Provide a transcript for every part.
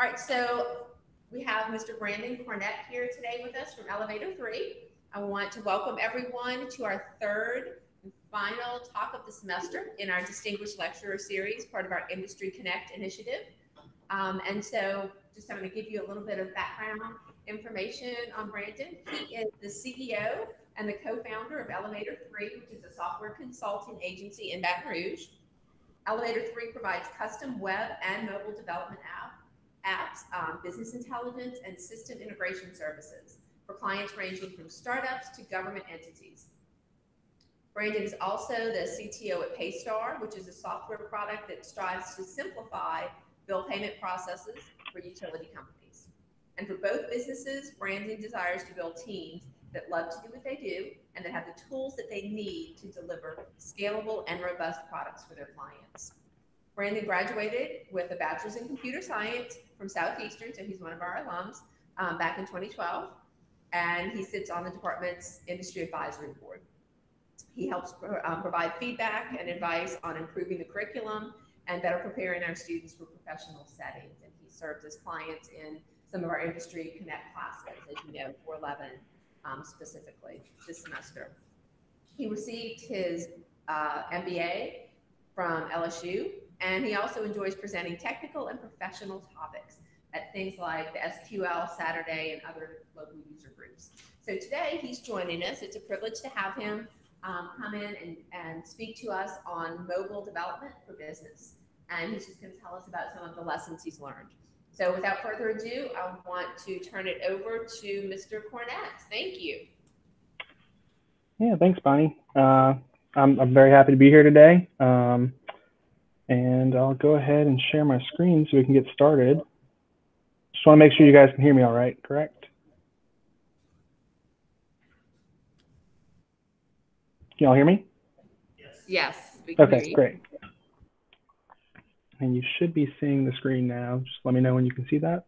All right, so we have Mr. Brandon Cornett here today with us from Elevator 3. I want to welcome everyone to our third and final talk of the semester in our Distinguished Lecturer Series, part of our Industry Connect initiative. Um, and so just I'm going to give you a little bit of background information on Brandon. He is the CEO and the co-founder of Elevator 3, which is a software consulting agency in Baton Rouge. Elevator 3 provides custom web and mobile development app, apps, um, business intelligence, and system integration services for clients ranging from startups to government entities. Brandon is also the CTO at Paystar, which is a software product that strives to simplify bill payment processes for utility companies. And for both businesses, Brandon desires to build teams that love to do what they do and that have the tools that they need to deliver scalable and robust products for their clients. Brandon graduated with a bachelor's in computer science from Southeastern, so he's one of our alums, um, back in 2012. And he sits on the department's industry advisory board. He helps um, provide feedback and advice on improving the curriculum and better preparing our students for professional settings. And he served as clients in some of our Industry Connect classes, as you know, 411 um, specifically this semester. He received his uh, MBA from LSU, and he also enjoys presenting technical and professional topics at things like the SQL Saturday and other local user groups. So today he's joining us. It's a privilege to have him um, come in and, and speak to us on mobile development for business. And he's just going to tell us about some of the lessons he's learned. So without further ado, I want to turn it over to Mr. Cornett. Thank you. Yeah, thanks, Bonnie. Uh, I'm, I'm very happy to be here today. Um, and I'll go ahead and share my screen so we can get started. Just want to make sure you guys can hear me all right, correct? Can y'all hear me? Yes. Yes. Okay, great. And you should be seeing the screen now. Just let me know when you can see that.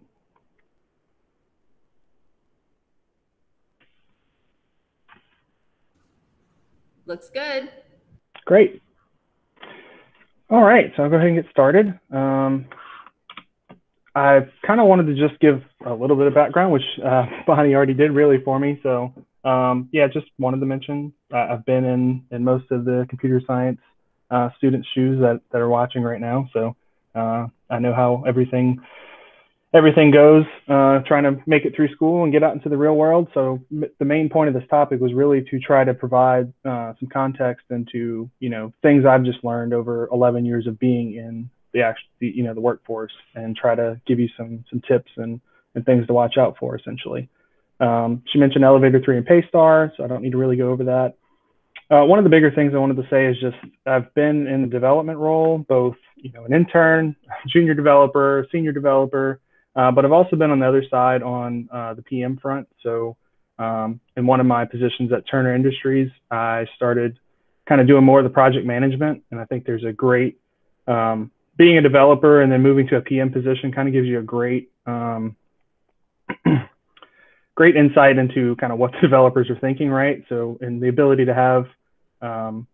Looks good. Great. All right, so I'll go ahead and get started. Um, I kind of wanted to just give a little bit of background, which uh, Bonnie already did really for me. So um, yeah, just wanted to mention uh, I've been in in most of the computer science uh, students' shoes that that are watching right now. So uh, I know how everything everything goes uh, trying to make it through school and get out into the real world. So the main point of this topic was really to try to provide uh, some context into you know things I've just learned over 11 years of being in the actual you know the workforce and try to give you some some tips and and things to watch out for essentially. Um, she mentioned Elevator 3 and Paystar, so I don't need to really go over that. Uh, one of the bigger things I wanted to say is just I've been in the development role, both you know an intern, junior developer, senior developer, uh, but I've also been on the other side on uh, the PM front. So um, in one of my positions at Turner Industries, I started kind of doing more of the project management, and I think there's a great um, being a developer and then moving to a PM position kind of gives you a great um, great insight into kind of what developers are thinking, right? So, and the ability to have um,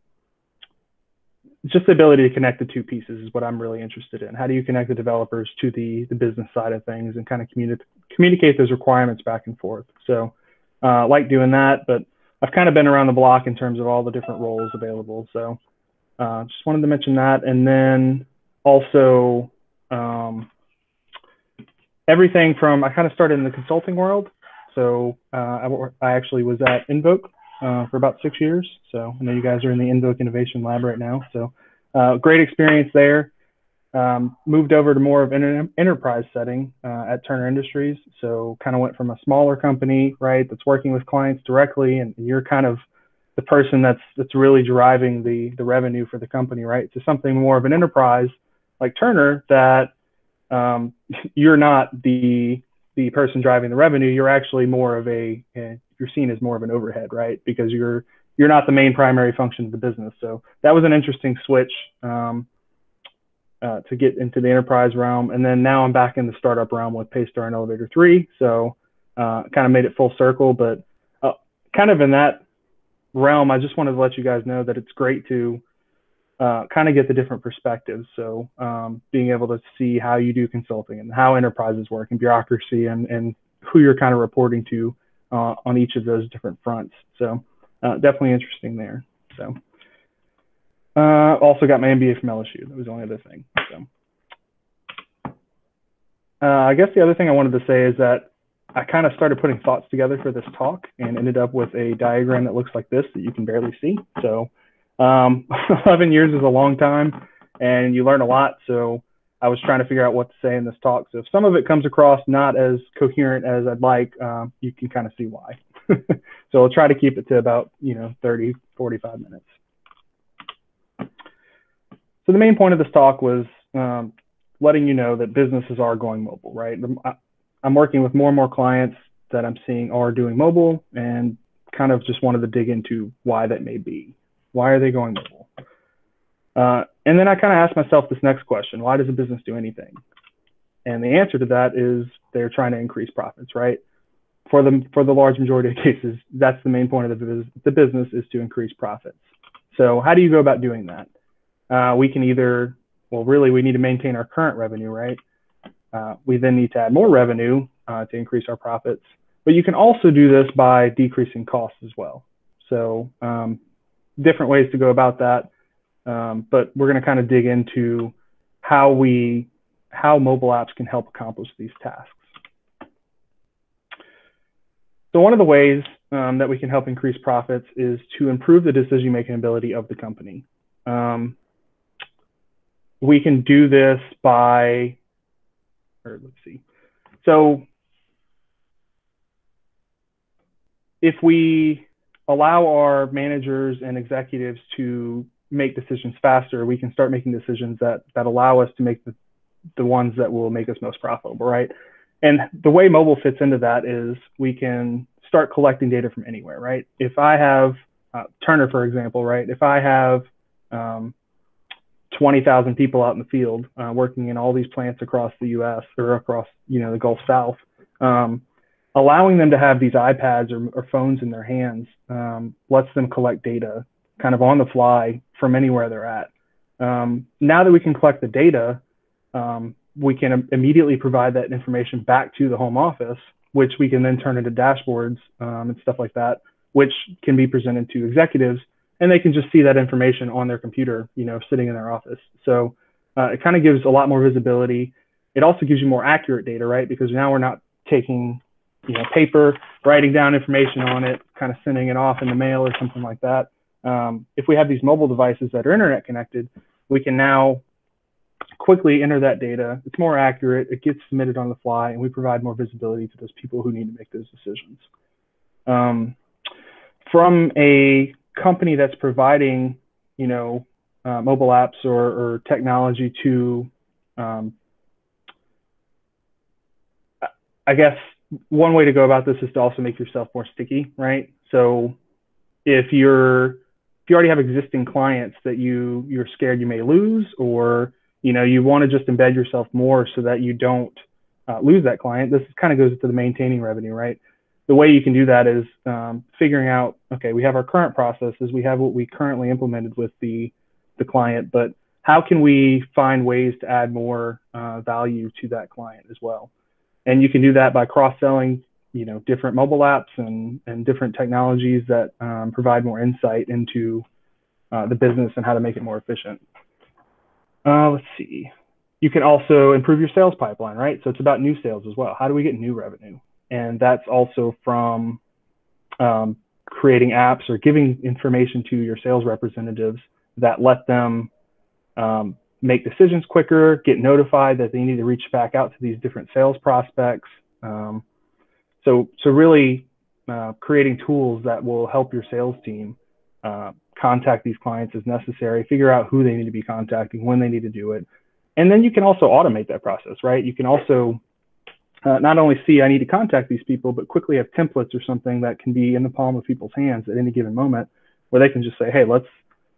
just the ability to connect the two pieces is what I'm really interested in. How do you connect the developers to the, the business side of things and kind of communi- communicate those requirements back and forth? So uh, I like doing that, but I've kind of been around the block in terms of all the different roles available. So uh, just wanted to mention that. And then also um, everything from, I kind of started in the consulting world. So uh, I, I actually was at Invoke uh, for about six years. So I know you guys are in the Invoke Innovation Lab right now. So uh, great experience there. Um, moved over to more of an enterprise setting uh, at Turner Industries. So kind of went from a smaller company, right, that's working with clients directly, and you're kind of the person that's that's really driving the the revenue for the company, right, to something more of an enterprise like Turner that um, you're not the the person driving the revenue. You're actually more of a, a you're seen as more of an overhead, right? Because you're you're not the main primary function of the business. So that was an interesting switch um, uh, to get into the enterprise realm. And then now I'm back in the startup realm with Paystar and Elevator 3. So uh, kind of made it full circle. But uh, kind of in that realm, I just wanted to let you guys know that it's great to uh, kind of get the different perspectives. So um, being able to see how you do consulting and how enterprises work and bureaucracy and, and who you're kind of reporting to uh, on each of those different fronts. So uh, definitely interesting there. So uh, also got my MBA from LSU. That was the only other thing. So uh, I guess the other thing I wanted to say is that I kind of started putting thoughts together for this talk and ended up with a diagram that looks like this that you can barely see. So um, 11 years is a long time and you learn a lot. So I was trying to figure out what to say in this talk. So if some of it comes across not as coherent as I'd like, um, you can kind of see why. so I'll try to keep it to about, you know, 30, 45 minutes. So the main point of this talk was um, letting you know that businesses are going mobile, right? I'm working with more and more clients that I'm seeing are doing mobile and kind of just wanted to dig into why that may be. Why are they going mobile? Uh, and then I kind of asked myself this next question why does a business do anything? And the answer to that is they're trying to increase profits, right? For the, for the large majority of cases, that's the main point of the, the business is to increase profits. So, how do you go about doing that? Uh, we can either, well, really, we need to maintain our current revenue, right? Uh, we then need to add more revenue uh, to increase our profits. But you can also do this by decreasing costs as well. So um, different ways to go about that. Um, but we're going to kind of dig into how we how mobile apps can help accomplish these tasks. So one of the ways um, that we can help increase profits is to improve the decision-making ability of the company. Um, we can do this by or let's see. So if we allow our managers and executives to make decisions faster, we can start making decisions that that allow us to make the, the ones that will make us most profitable, right? And the way mobile fits into that is we can start collecting data from anywhere, right? If I have uh, Turner, for example, right? If I have um, 20,000 people out in the field uh, working in all these plants across the U.S. or across you know the Gulf South, um, allowing them to have these iPads or, or phones in their hands um, lets them collect data kind of on the fly from anywhere they're at. Um, now that we can collect the data, um, we can immediately provide that information back to the home office, which we can then turn into dashboards um, and stuff like that, which can be presented to executives and they can just see that information on their computer, you know, sitting in their office. So uh, it kind of gives a lot more visibility. It also gives you more accurate data, right? Because now we're not taking, you know, paper, writing down information on it, kind of sending it off in the mail or something like that. Um, if we have these mobile devices that are internet connected, we can now quickly enter that data. It's more accurate. It gets submitted on the fly, and we provide more visibility to those people who need to make those decisions. Um, from a company that's providing, you know, uh, mobile apps or, or technology to, um, I guess one way to go about this is to also make yourself more sticky, right? So if you're if you already have existing clients that you you're scared you may lose, or you know you want to just embed yourself more so that you don't uh, lose that client, this kind of goes to the maintaining revenue, right? the way you can do that is um, figuring out, okay, we have our current processes, we have what we currently implemented with the, the client, but how can we find ways to add more uh, value to that client as well? And you can do that by cross-selling, you know, different mobile apps and, and different technologies that um, provide more insight into uh, the business and how to make it more efficient. Uh, let's see. You can also improve your sales pipeline, right? So it's about new sales as well. How do we get new revenue? and that's also from um, creating apps or giving information to your sales representatives that let them um, make decisions quicker, get notified that they need to reach back out to these different sales prospects. Um, so, so really uh, creating tools that will help your sales team uh, contact these clients as necessary, figure out who they need to be contacting, when they need to do it. And then you can also automate that process, right? You can also uh, not only see I need to contact these people, but quickly have templates or something that can be in the palm of people's hands at any given moment, where they can just say, "Hey, let's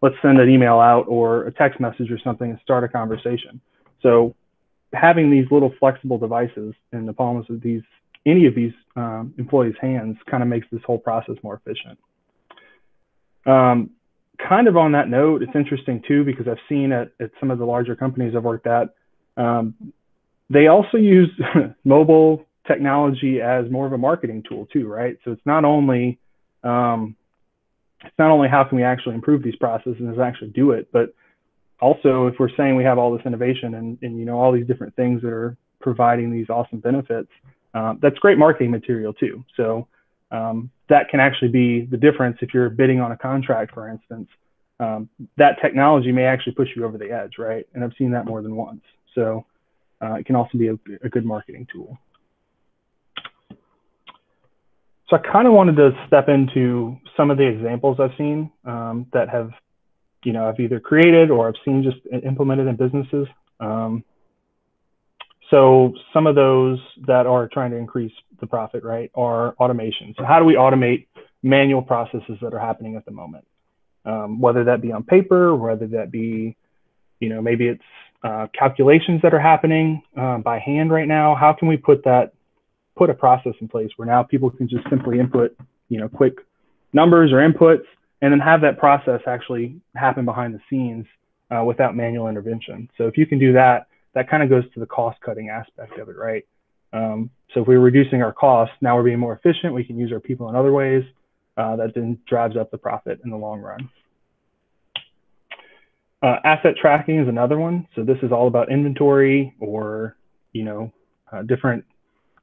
let's send an email out or a text message or something and start a conversation." So having these little flexible devices in the palms of these any of these um, employees' hands kind of makes this whole process more efficient. Um, kind of on that note, it's interesting too because I've seen at, at some of the larger companies I've worked at, um, they also use mobile technology as more of a marketing tool too, right? So it's not only um, it's not only how can we actually improve these processes and actually do it, but also if we're saying we have all this innovation and, and you know all these different things that are providing these awesome benefits, um, that's great marketing material too. So um, that can actually be the difference if you're bidding on a contract, for instance. Um, that technology may actually push you over the edge, right? And I've seen that more than once. So uh, it can also be a, a good marketing tool. So I kind of wanted to step into some of the examples I've seen um, that have, you know, I've either created or I've seen just implemented in businesses. Um, so some of those that are trying to increase the profit, right, are automation. So how do we automate manual processes that are happening at the moment? Um, whether that be on paper, whether that be, you know, maybe it's uh, calculations that are happening uh, by hand right now. How can we put that, put a process in place where now people can just simply input, you know, quick numbers or inputs, and then have that process actually happen behind the scenes uh, without manual intervention. So if you can do that, that kind of goes to the cost cutting aspect of it, right? Um, so if we're reducing our costs, now we're being more efficient. We can use our people in other ways. Uh, that then drives up the profit in the long run. Uh, asset tracking is another one. So this is all about inventory or, you know, uh, different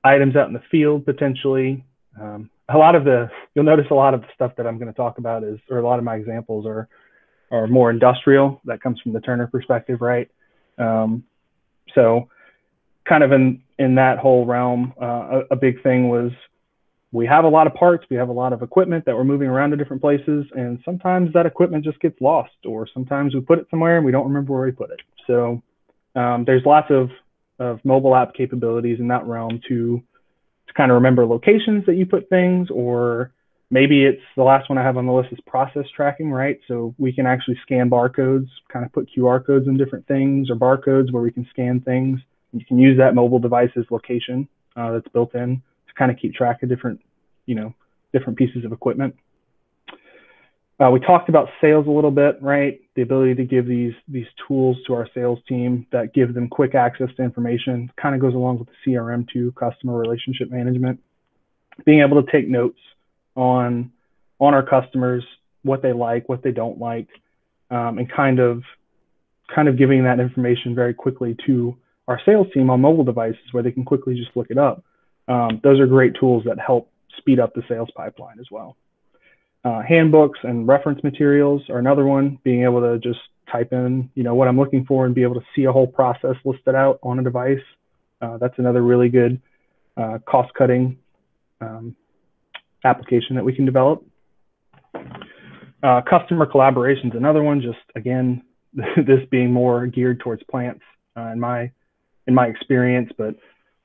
items out in the field potentially. Um, a lot of the, you'll notice a lot of the stuff that I'm going to talk about is, or a lot of my examples are, are more industrial. That comes from the Turner perspective, right? Um, so kind of in, in that whole realm, uh, a, a, big thing was we have a lot of parts, we have a lot of equipment that we're moving around to different places, and sometimes that equipment just gets lost, or sometimes we put it somewhere and we don't remember where we put it. So um, there's lots of, of mobile app capabilities in that realm to, to kind of remember locations that you put things, or maybe it's the last one I have on the list is process tracking, right? So we can actually scan barcodes, kind of put QR codes in different things or barcodes where we can scan things. You can use that mobile device's location uh, that's built in to kind of keep track of different, you know, different pieces of equipment. Uh, we talked about sales a little bit, right? The ability to give these these tools to our sales team that give them quick access to information kind of goes along with the CRM too, customer relationship management. Being able to take notes on on our customers, what they like, what they don't like, um, and kind of kind of giving that information very quickly to our sales team on mobile devices where they can quickly just look it up. Um, those are great tools that help speed up the sales pipeline as well. Uh, handbooks and reference materials are another one. Being able to just type in, you know, what I'm looking for and be able to see a whole process listed out on a device. Uh, that's another really good uh, cost-cutting um, application that we can develop. Uh, customer collaboration is another one. Just again, this being more geared towards plants uh, in my in my experience, but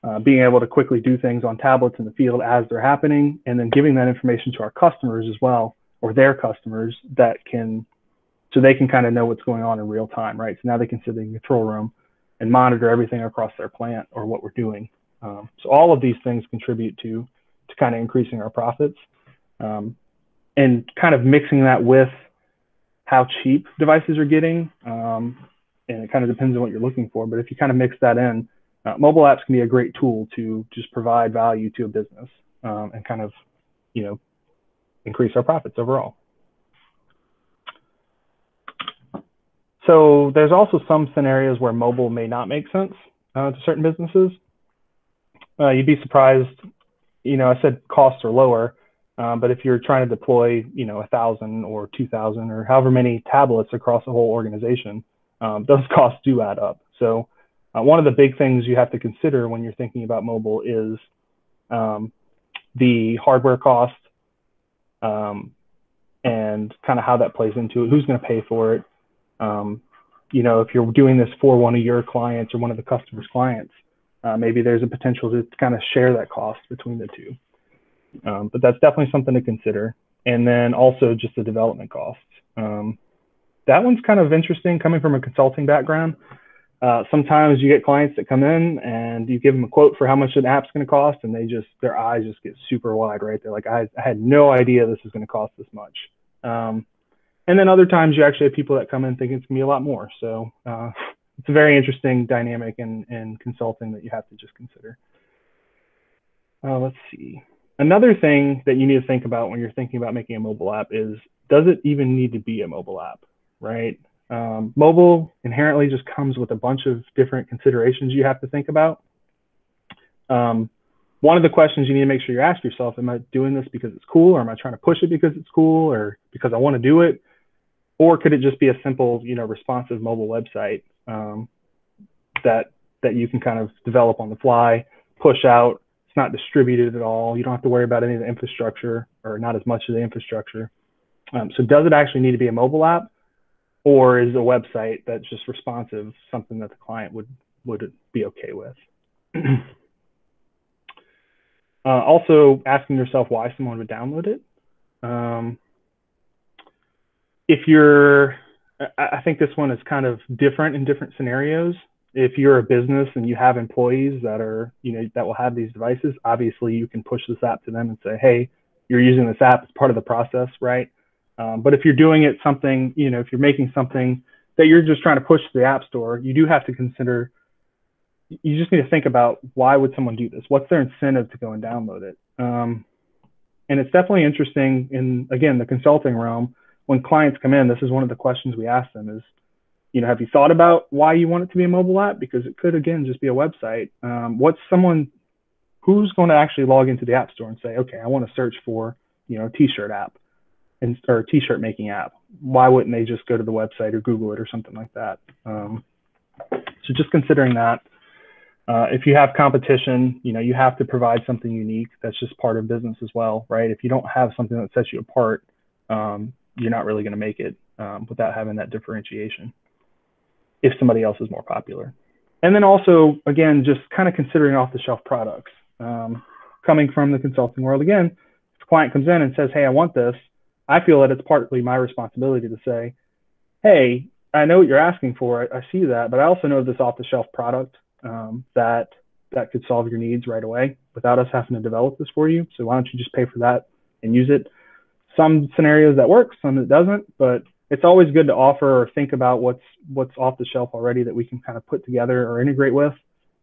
uh, being able to quickly do things on tablets in the field as they're happening, and then giving that information to our customers as well, or their customers that can, so they can kind of know what's going on in real time, right? So now they can sit in the control room and monitor everything across their plant or what we're doing. Um, so all of these things contribute to to kind of increasing our profits. Um, and kind of mixing that with how cheap devices are getting. Um, and it kind of depends on what you're looking for. But if you kind of mix that in, uh, mobile apps can be a great tool to just provide value to a business um, and kind of, you know, increase our profits overall. So there's also some scenarios where mobile may not make sense uh, to certain businesses. Uh, you'd be surprised you know, I said costs are lower, um, but if you're trying to deploy, you know, a thousand or two thousand or however many tablets across the whole organization, um, those costs do add up. So uh, one of the big things you have to consider when you're thinking about mobile is um, the hardware cost um, and kind of how that plays into it. Who's going to pay for it? Um, you know, if you're doing this for one of your clients or one of the customer's clients, uh, maybe there's a potential to kind of share that cost between the two. Um, but that's definitely something to consider. And then also just the development costs. Um, that one's kind of interesting coming from a consulting background. Uh, sometimes you get clients that come in and you give them a quote for how much an app's going to cost, and they just their eyes just get super wide, right? They're like, I, I had no idea this is going to cost this much. Um, and then other times you actually have people that come in thinking it's gonna be a lot more. So uh, it's a very interesting dynamic in, in consulting that you have to just consider. Uh, let's see. Another thing that you need to think about when you're thinking about making a mobile app is, does it even need to be a mobile app, right? Um, mobile inherently just comes with a bunch of different considerations you have to think about. Um, one of the questions you need to make sure you ask yourself, am I doing this because it's cool or am I trying to push it because it's cool or because I want to do it? Or could it just be a simple, you know, responsive mobile website um, that that you can kind of develop on the fly, push out. It's not distributed at all. You don't have to worry about any of the infrastructure or not as much of the infrastructure. Um, so does it actually need to be a mobile app or is a website that's just responsive something that the client would would be okay with? uh, also asking yourself why someone would download it. Um, if you're I think this one is kind of different in different scenarios. If you're a business and you have employees that are, you know, that will have these devices, obviously you can push this app to them and say, hey, you're using this app as part of the process, right? Um, but if you're doing it something, you know, if you're making something that you're just trying to push to the app store, you do have to consider, you just need to think about why would someone do this? What's their incentive to go and download it? Um, and it's definitely interesting in, again, the consulting realm when clients come in, this is one of the questions we ask them is, you know, have you thought about why you want it to be a mobile app? Because it could, again, just be a website. Um, what's someone who's going to actually log into the app store and say, okay, I want to search for, you know, t-shirt app and, or t-shirt making app. Why wouldn't they just go to the website or Google it or something like that? Um, so just considering that. Uh, if you have competition, you know, you have to provide something unique. That's just part of business as well, right? If you don't have something that sets you apart, um, you're not really going to make it um, without having that differentiation if somebody else is more popular. And then also, again, just kind of considering off the shelf products. Um, coming from the consulting world, again, if a client comes in and says, Hey, I want this, I feel that it's partly my responsibility to say, Hey, I know what you're asking for. I, I see that, but I also know this off the shelf product um, that that could solve your needs right away without us having to develop this for you. So why don't you just pay for that and use it? Some scenarios that work, some that doesn't, but it's always good to offer or think about what's what's off the shelf already that we can kind of put together or integrate with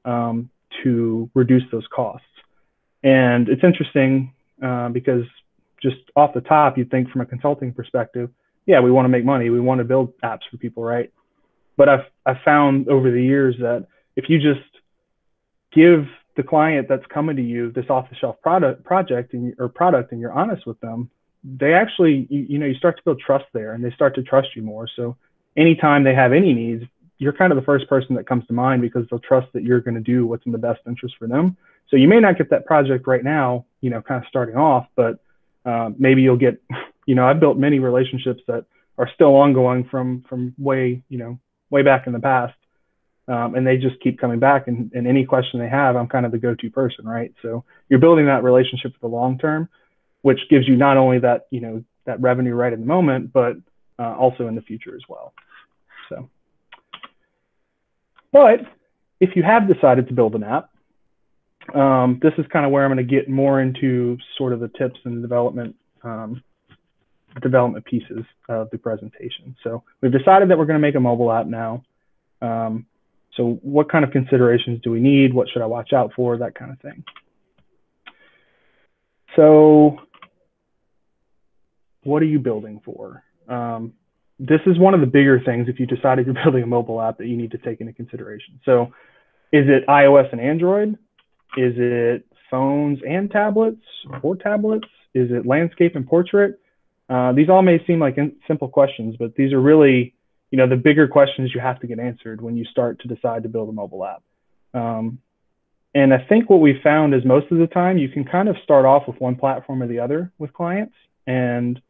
um, to reduce those costs. And it's interesting uh, because just off the top, you'd think from a consulting perspective, yeah, we want to make money, we want to build apps for people, right? But I've I've found over the years that if you just give the client that's coming to you this off-the-shelf product project and, or product and you're honest with them they actually, you, you know, you start to build trust there and they start to trust you more. So anytime they have any needs, you're kind of the first person that comes to mind because they'll trust that you're going to do what's in the best interest for them. So you may not get that project right now, you know, kind of starting off, but uh, maybe you'll get, you know, I've built many relationships that are still ongoing from from way, you know, way back in the past, um, and they just keep coming back. And, and any question they have, I'm kind of the go-to person, right? So you're building that relationship for the long term which gives you not only that you know that revenue right in the moment, but uh, also in the future as well. So, but if you have decided to build an app, um, this is kind of where I'm going to get more into sort of the tips and development um, development pieces of the presentation. So we've decided that we're going to make a mobile app now. Um, so what kind of considerations do we need? What should I watch out for? That kind of thing. So what are you building for? Um, this is one of the bigger things if you decided you're building a mobile app that you need to take into consideration. So is it iOS and Android? Is it phones and tablets or tablets? Is it landscape and portrait? Uh, these all may seem like simple questions, but these are really, you know, the bigger questions you have to get answered when you start to decide to build a mobile app. Um, and I think what we found is most of the time you can kind of start off with one platform or the other with clients and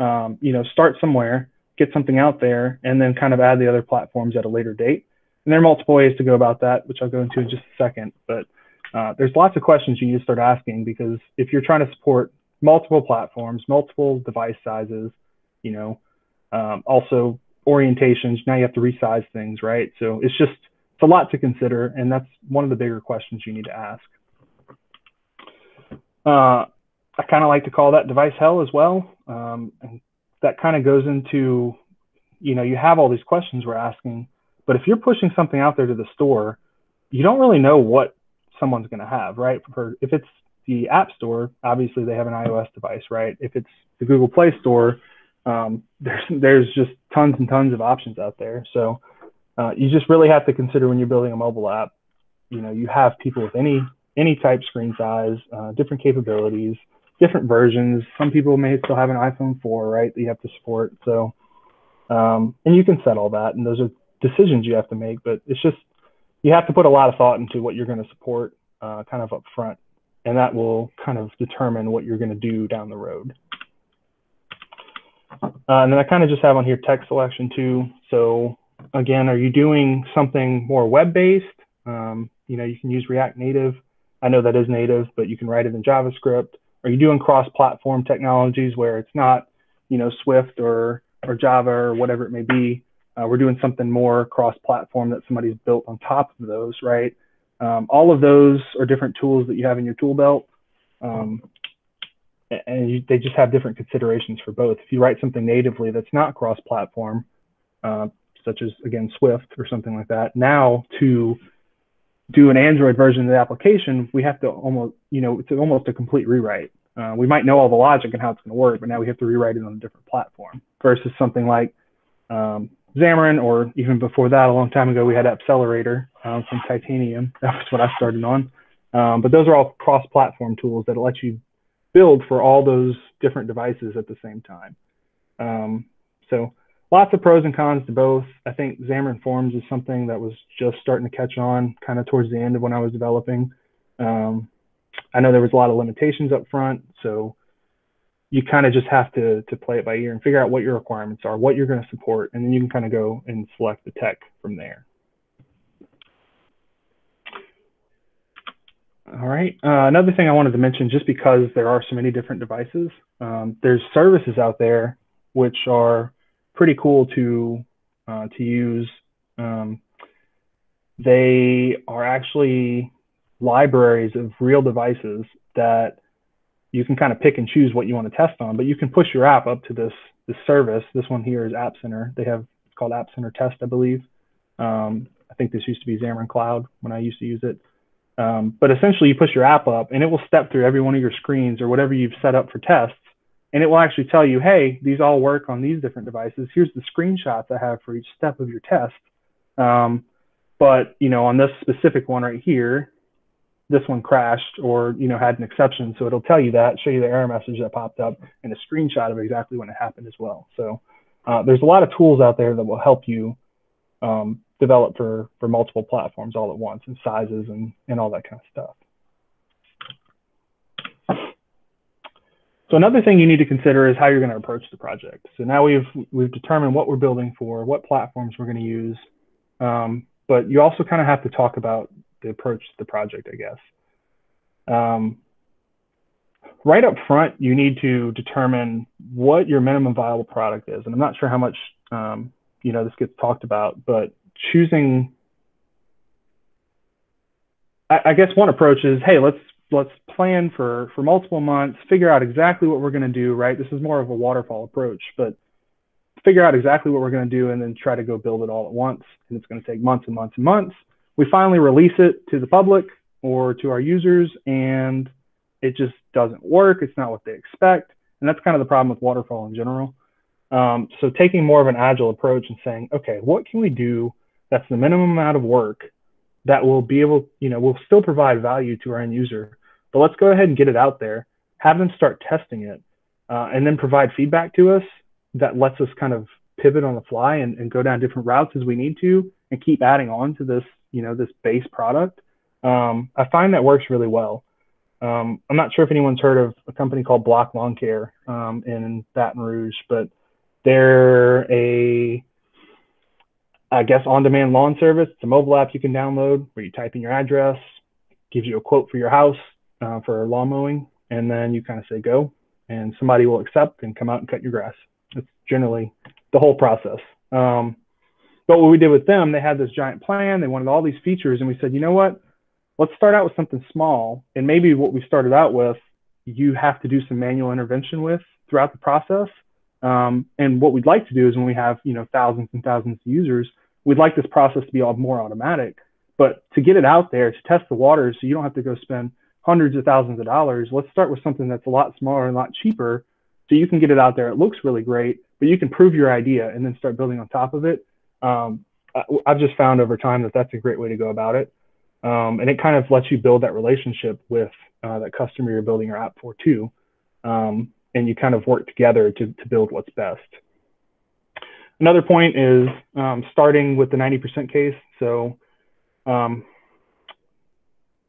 um, you know, start somewhere, get something out there, and then kind of add the other platforms at a later date. And there are multiple ways to go about that, which I'll go into in just a second. But uh, there's lots of questions you need to start asking because if you're trying to support multiple platforms, multiple device sizes, you know, um, also orientations, now you have to resize things, right? So it's just, it's a lot to consider. And that's one of the bigger questions you need to ask. Uh, I kind of like to call that device hell as well. Um, and that kind of goes into, you know, you have all these questions we're asking, but if you're pushing something out there to the store, you don't really know what someone's going to have, right? For if it's the App Store, obviously they have an iOS device, right? If it's the Google Play Store, um, there's there's just tons and tons of options out there. So uh, you just really have to consider when you're building a mobile app. You know, you have people with any any type screen size, uh, different capabilities, different versions. Some people may still have an iPhone 4, right? That you have to support. So, um, and you can set all that, and those are decisions you have to make. But it's just you have to put a lot of thought into what you're going to support, uh, kind of up front, and that will kind of determine what you're going to do down the road. Uh, and then I kind of just have on here text selection too. So again, are you doing something more web-based? Um, you know, you can use React Native. I know that is native, but you can write it in JavaScript. Are you doing cross-platform technologies where it's not, you know, Swift or or Java or whatever it may be? Uh, we're doing something more cross-platform that somebody's built on top of those, right? Um, all of those are different tools that you have in your tool belt. Um, and you, they just have different considerations for both. If you write something natively that's not cross-platform, uh, such as again Swift or something like that, now to do an Android version of the application, we have to almost, you know, it's almost a complete rewrite. Uh, we might know all the logic and how it's going to work, but now we have to rewrite it on a different platform versus something like um, Xamarin, or even before that, a long time ago, we had Appcelerator um, from Titanium. That was what I started on. Um, but those are all cross-platform tools that let you build for all those different devices at the same time. Um, so lots of pros and cons to both. I think Xamarin Forms is something that was just starting to catch on kind of towards the end of when I was developing. Um, I know there was a lot of limitations up front, so you kind of just have to to play it by ear and figure out what your requirements are, what you're going to support, and then you can kind of go and select the tech from there. All right. Uh, another thing I wanted to mention, just because there are so many different devices, um, there's services out there which are pretty cool to uh, to use. Um, they are actually libraries of real devices that you can kind of pick and choose what you want to test on, but you can push your app up to this this service. This one here is App Center. They have it's called App Center Test, I believe. Um, I think this used to be Xamarin Cloud when I used to use it. Um, but essentially, you push your app up, and it will step through every one of your screens or whatever you've set up for tests, and it will actually tell you, hey, these all work on these different devices. Here's the screenshots I have for each step of your test. Um, but you know, on this specific one right here, this one crashed or you know had an exception. So it'll tell you that, show you the error message that popped up, and a screenshot of exactly when it happened as well. So uh, there's a lot of tools out there that will help you um, develop for for multiple platforms all at once and sizes and and all that kind of stuff. So another thing you need to consider is how you're going to approach the project. So now we've we've determined what we're building for, what platforms we're going to use, um, but you also kind of have to talk about the approach to the project, I guess. Um, right up front, you need to determine what your minimum viable product is, and I'm not sure how much um, you know this gets talked about, but choosing. I, I guess one approach is, hey, let's let's plan for for multiple months, figure out exactly what we're going to do. Right, this is more of a waterfall approach, but figure out exactly what we're going to do and then try to go build it all at once. And it's going to take months and months and months we finally release it to the public or to our users and it just doesn't work. It's not what they expect. And that's kind of the problem with waterfall in general. Um, so taking more of an agile approach and saying, okay, what can we do that's the minimum amount of work that will be able, you know, will still provide value to our end user, but let's go ahead and get it out there, have them start testing it, uh, and then provide feedback to us that lets us kind of pivot on the fly and, and go down different routes as we need to and keep adding on to this you know this base product. Um, i find that works really well. Um, i'm not sure if anyone's heard of a company called block lawn care um, in baton rouge but they're a i guess on-demand lawn service. It's a mobile app you can download where you type in your address gives you a quote for your house uh, for lawn mowing and then you kind of say go and somebody will accept and come out and cut your grass it's generally the whole process um, but what we did with them, they had this giant plan. They wanted all these features, and we said, you know what? Let's start out with something small. And maybe what we started out with, you have to do some manual intervention with throughout the process. Um, and what we'd like to do is when we have you know thousands and thousands of users, we'd like this process to be all more automatic. But to get it out there, to test the waters, so you don't have to go spend hundreds of thousands of dollars, let's start with something that's a lot smaller and a lot cheaper, so you can get it out there. It looks really great, but you can prove your idea and then start building on top of it. Um, I've just found over time that that's a great way to go about it. Um, and it kind of lets you build that relationship with uh, that customer you're building your app for too. Um, and you kind of work together to, to build what's best. Another point is um, starting with the 90% case. So um,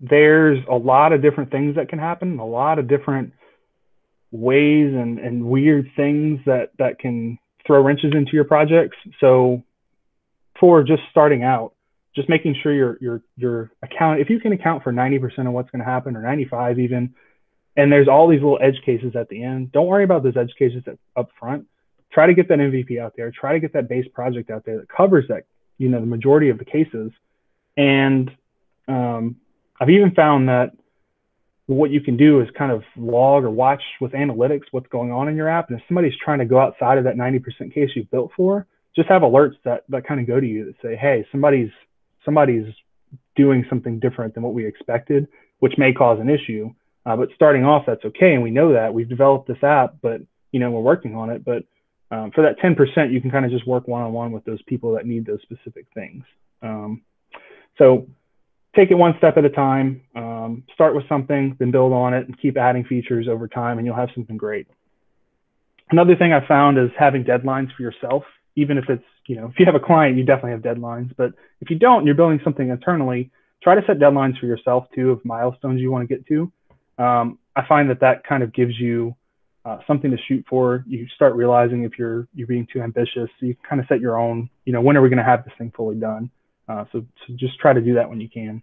there's a lot of different things that can happen, a lot of different ways and, and weird things that, that can throw wrenches into your projects. So for just starting out, just making sure your your your account if you can account for 90% of what's going to happen or 95 even and there's all these little edge cases at the end don't worry about those edge cases up front. Try to get that mvp out there. Try to get that base project out there that covers that you know the majority of the cases. And um, i've even found that what you can do is kind of log or watch with analytics what's going on in your app and if somebody's trying to go outside of that 90% case you've built for just have alerts that that kind of go to you that say hey somebody's somebody's doing something different than what we expected, which may cause an issue. Uh, but starting off, that's okay, and we know that we've developed this app, but you know we're working on it. But um, for that 10%, you can kind of just work one-on-one with those people that need those specific things. Um, so take it one step at a time. Um, start with something, then build on it, and keep adding features over time, and you'll have something great. Another thing I found is having deadlines for yourself, even if it's you know, if you have a client, you definitely have deadlines. But if you don't, you're building something internally, try to set deadlines for yourself too of milestones you want to get to. Um, I find that that kind of gives you uh, something to shoot for. You start realizing if you're you're being too ambitious. So you kind of set your own. You know, when are we going to have this thing fully done? Uh, so, so just try to do that when you can.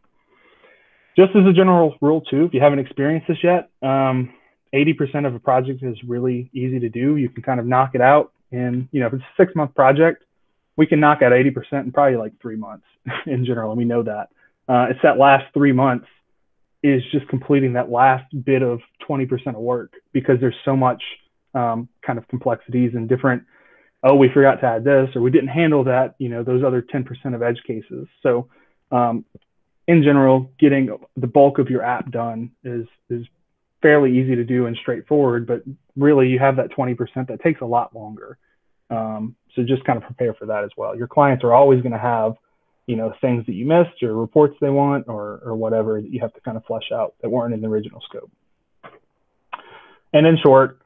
Just as a general rule too, if you haven't experienced this yet, um, 80% of a project is really easy to do. You can kind of knock it out And, you know, if it's a six month project, we can knock out 80% in probably like three months in general, and we know that. Uh, it's that last three months is just completing that last bit of 20% of work because there's so much um, kind of complexities and different. Oh, we forgot to add this, or we didn't handle that. You know, those other 10% of edge cases. So, um, in general, getting the bulk of your app done is is fairly easy to do and straightforward. But really, you have that 20% that takes a lot longer. Um, so just kind of prepare for that as well. Your clients are always going to have, you know, things that you missed or reports they want or, or whatever that you have to kind of flesh out that weren't in the original scope. And in short,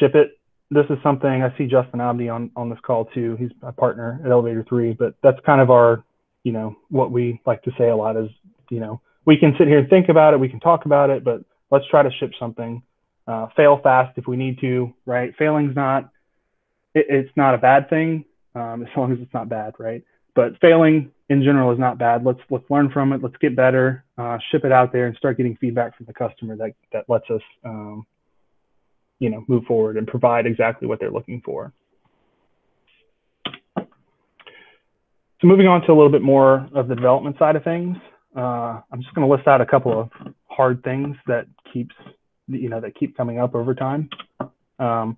ship it. This is something I see Justin Abdi on, on this call too. He's a partner at Elevator 3, but that's kind of our, you know, what we like to say a lot is, you know, we can sit here and think about it, we can talk about it, but let's try to ship something. Uh, fail fast if we need to, right? Failing's not it, it's not a bad thing um, as long as it's not bad, right? But failing in general is not bad. Let's let's learn from it. Let's get better. Uh, ship it out there and start getting feedback from the customer that that lets us, um, you know, move forward and provide exactly what they're looking for. So moving on to a little bit more of the development side of things, uh, I'm just going to list out a couple of hard things that keeps you know that keep coming up over time. Um,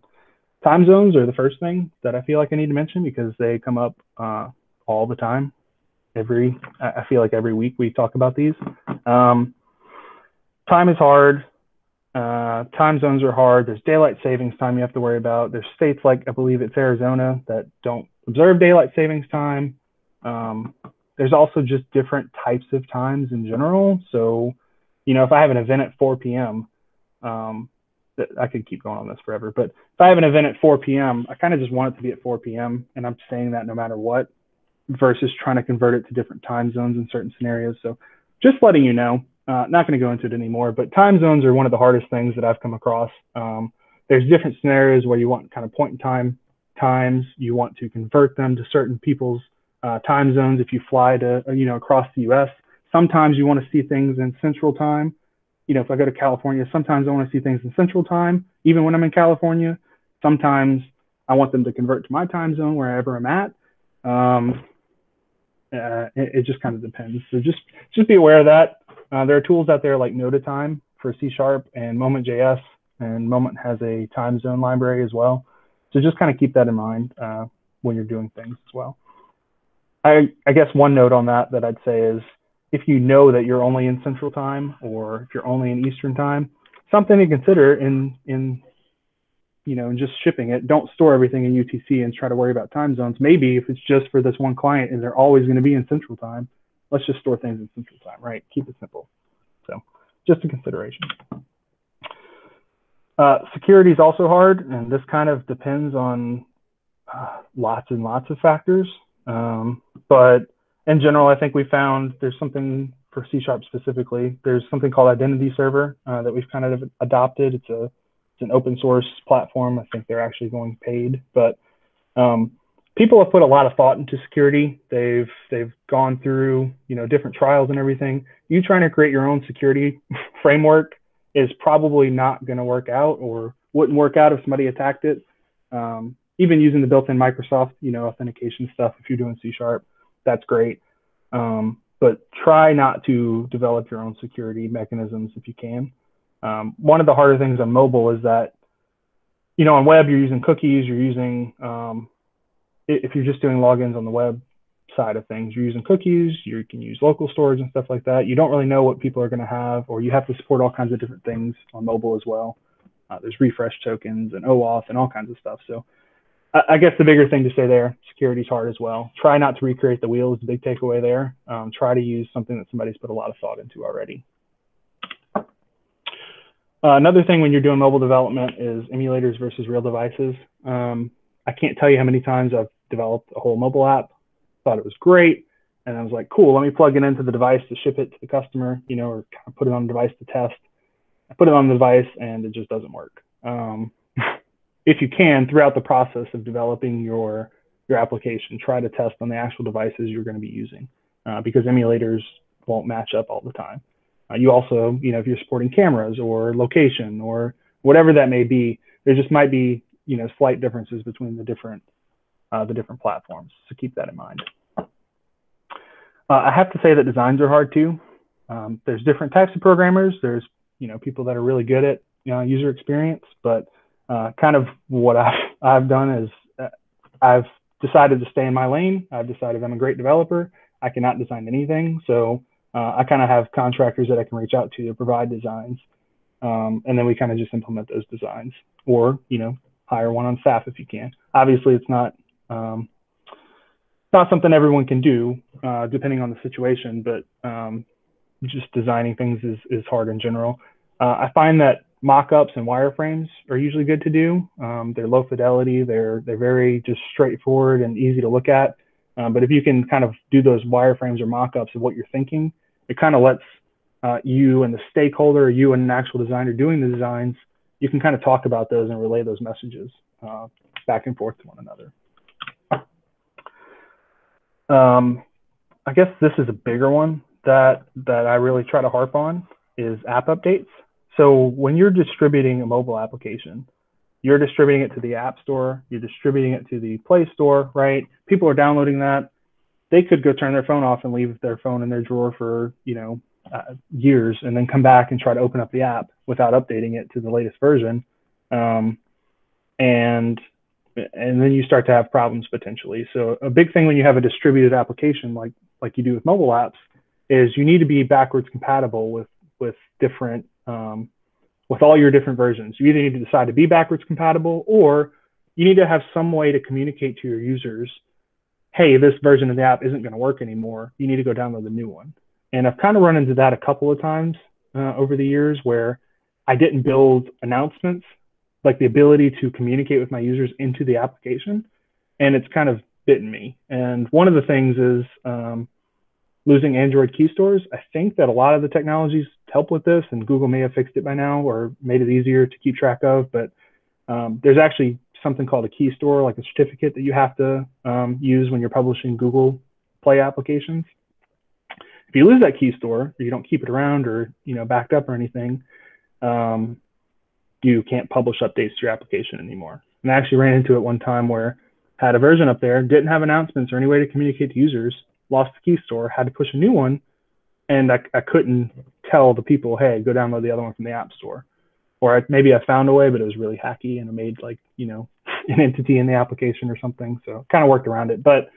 time zones are the first thing that I feel like I need to mention because they come up uh, all the time. Every I feel like every week we talk about these. Um, time is hard. Uh, time zones are hard. There's daylight savings time you have to worry about. There's states like I believe it's Arizona that don't observe daylight savings time. Um, there's also just different types of times in general. So, you know, if I have an event at 4 p.m., um, I could keep going on this forever, but if I have an event at 4 p.m., I kind of just want it to be at 4 p.m. and I'm saying that no matter what, versus trying to convert it to different time zones in certain scenarios. So just letting you know, uh, not going to go into it anymore, but time zones are one of the hardest things that I've come across. Um, there's different scenarios where you want kind of point in time times, you want to convert them to certain people's uh, time zones if you fly to, you know, across the U.S. Sometimes you want to see things in Central Time you know, if I go to California, sometimes I want to see things in Central Time, even when I'm in California. Sometimes I want them to convert to my time zone wherever I'm at. Um, uh, it, it, just kind of depends. So just just be aware of that. Uh, there are tools out there like NodaTime for C Sharp and Moment.js, and Moment has a time zone library as well. So just kind of keep that in mind uh, when you're doing things as well. I, I guess one note on that that I'd say is if you know that you're only in Central Time or if you're only in Eastern Time, something to consider in in you know, and just shipping it. Don't store everything in UTC and try to worry about time zones. Maybe if it's just for this one client and they're always going to be in Central Time, let's just store things in Central Time, right? Keep it simple. So just a consideration. Uh, security is also hard, and this kind of depends on uh, lots and lots of factors. Um, but in general, I think we found there's something for C Sharp specifically. There's something called Identity Server uh, that we've kind of adopted. It's a it's an open source platform. I think they're actually going paid, but um, people have put a lot of thought into security. They've they've gone through you know different trials and everything. You trying to create your own security framework is probably not going to work out, or wouldn't work out if somebody attacked it. Um, even using the built-in Microsoft you know authentication stuff, if you're doing C sharp, that's great. Um, but try not to develop your own security mechanisms if you can. Um, one of the harder things on mobile is that, you know, on web, you're using cookies, you're using, um, if you're just doing logins on the web side of things, you're using cookies, you can use local storage and stuff like that. You don't really know what people are going to have, or you have to support all kinds of different things on mobile as well. Uh, there's refresh tokens and OAuth and all kinds of stuff. So I, I guess the bigger thing to say there, security is hard as well. Try not to recreate the wheel is the big takeaway there. Um, try to use something that somebody's put a lot of thought into already. Uh, another thing when you're doing mobile development is emulators versus real devices. Um, I can't tell you how many times I've developed a whole mobile app, thought it was great, and I was like, cool, let me plug it into the device to ship it to the customer, you know, or kind of put it on the device to test. I put it on the device and it just doesn't work. Um, if you can, throughout the process of developing your your application, try to test on the actual devices you're going to be using, uh, because emulators won't match up all the time. Uh, you also, you know, if you're supporting cameras or location or whatever that may be, there just might be, you know, slight differences between the different uh, the different platforms. So keep that in mind. Uh, I have to say that designs are hard too. Um, there's different types of programmers. There's, you know, people that are really good at you know, user experience, but uh, kind of what I've, I've done is uh, I've decided to stay in my lane. I've decided I'm a great developer. I cannot design anything. So uh, I kind of have contractors that I can reach out to to provide designs. Um, and then we kind of just implement those designs or, you know, hire one on staff if you can. Obviously, it's not um, not something everyone can do, uh, depending on the situation, but um, just designing things is, is hard in general. Uh, I find that mock-ups and wireframes are usually good to do. Um, they're low fidelity. They're they're very just straightforward and easy to look at. Um, but if you can kind of do those wireframes or mock-ups of what you're thinking, it kind of lets uh, you and the stakeholder, you and an actual designer doing the designs, you can kind of talk about those and relay those messages uh, back and forth to one another. Um, I guess this is a bigger one that that I really try to harp on is app updates. So when you're distributing a mobile application, you're distributing it to the App Store, you're distributing it to the Play Store, right? People are downloading that. They could go turn their phone off and leave their phone in their drawer for, you know, uh, years and then come back and try to open up the app without updating it to the latest version. Um, and and then you start to have problems potentially. So a big thing when you have a distributed application like like you do with mobile apps is you need to be backwards compatible with with different um, with all your different versions. You either need to decide to be backwards compatible or you need to have some way to communicate to your users, hey, this version of the app isn't going to work anymore. You need to go download the new one. And I've kind of run into that a couple of times uh, over the years where I didn't build announcements, like the ability to communicate with my users into the application. And it's kind of bitten me. And one of the things is um, losing Android key stores. I think that a lot of the technologies help with this, and Google may have fixed it by now or made it easier to keep track of. But um, there's actually something called a key store, like a certificate that you have to um, use when you're publishing Google Play applications. If you lose that key store, or you don't keep it around or you know backed up or anything, um, you can't publish updates to your application anymore. And I actually ran into it one time where I had a version up there, didn't have announcements or any way to communicate to users, lost the key store, had to push a new one, and I, I couldn't tell the people, hey, go download the other one from the app store. Or I, maybe I found a way, but it was really hacky and it made like, you know, an entity in the application or something. So kind of worked around it. But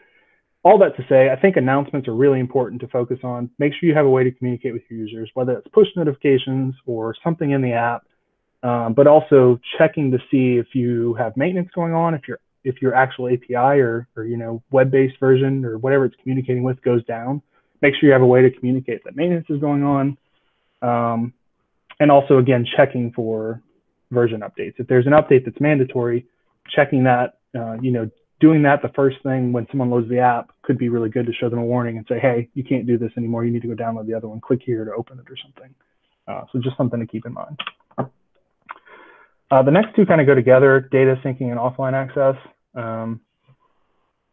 all that to say, I think announcements are really important to focus on. Make sure you have a way to communicate with your users, whether it's push notifications or something in the app, um, but also checking to see if you have maintenance going on, if your if your actual API or, or you know web-based version or whatever it's communicating with goes down. Make sure you have a way to communicate that maintenance is going on, um, and also again checking for version updates. If there's an update that's mandatory, checking that, uh, you know, doing that the first thing when someone loads the app could be really good to show them a warning and say, hey, you can't do this anymore. You need to go download the other one. Click here to open it or something. Uh, so just something to keep in mind. Uh, the next two kind of go together, data syncing and offline access. Um,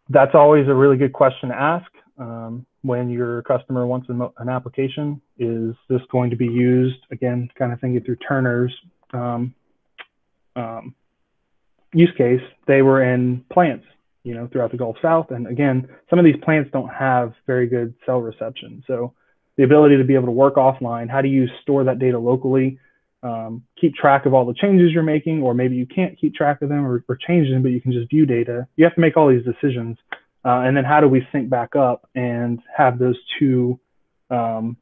that's always a really good question to ask um, when your customer wants an application. Is this going to be used, again, kind of thinking through Turner's um, um use case, they were in plants you know, throughout the Gulf South. And again, some of these plants don't have very good cell reception. So the ability to be able to work offline, how do you store that data locally, um, keep track of all the changes you're making, or maybe you can't keep track of them or, or change them, but you can just view data. You have to make all these decisions. Uh, and then how do we sync back up and have those two um,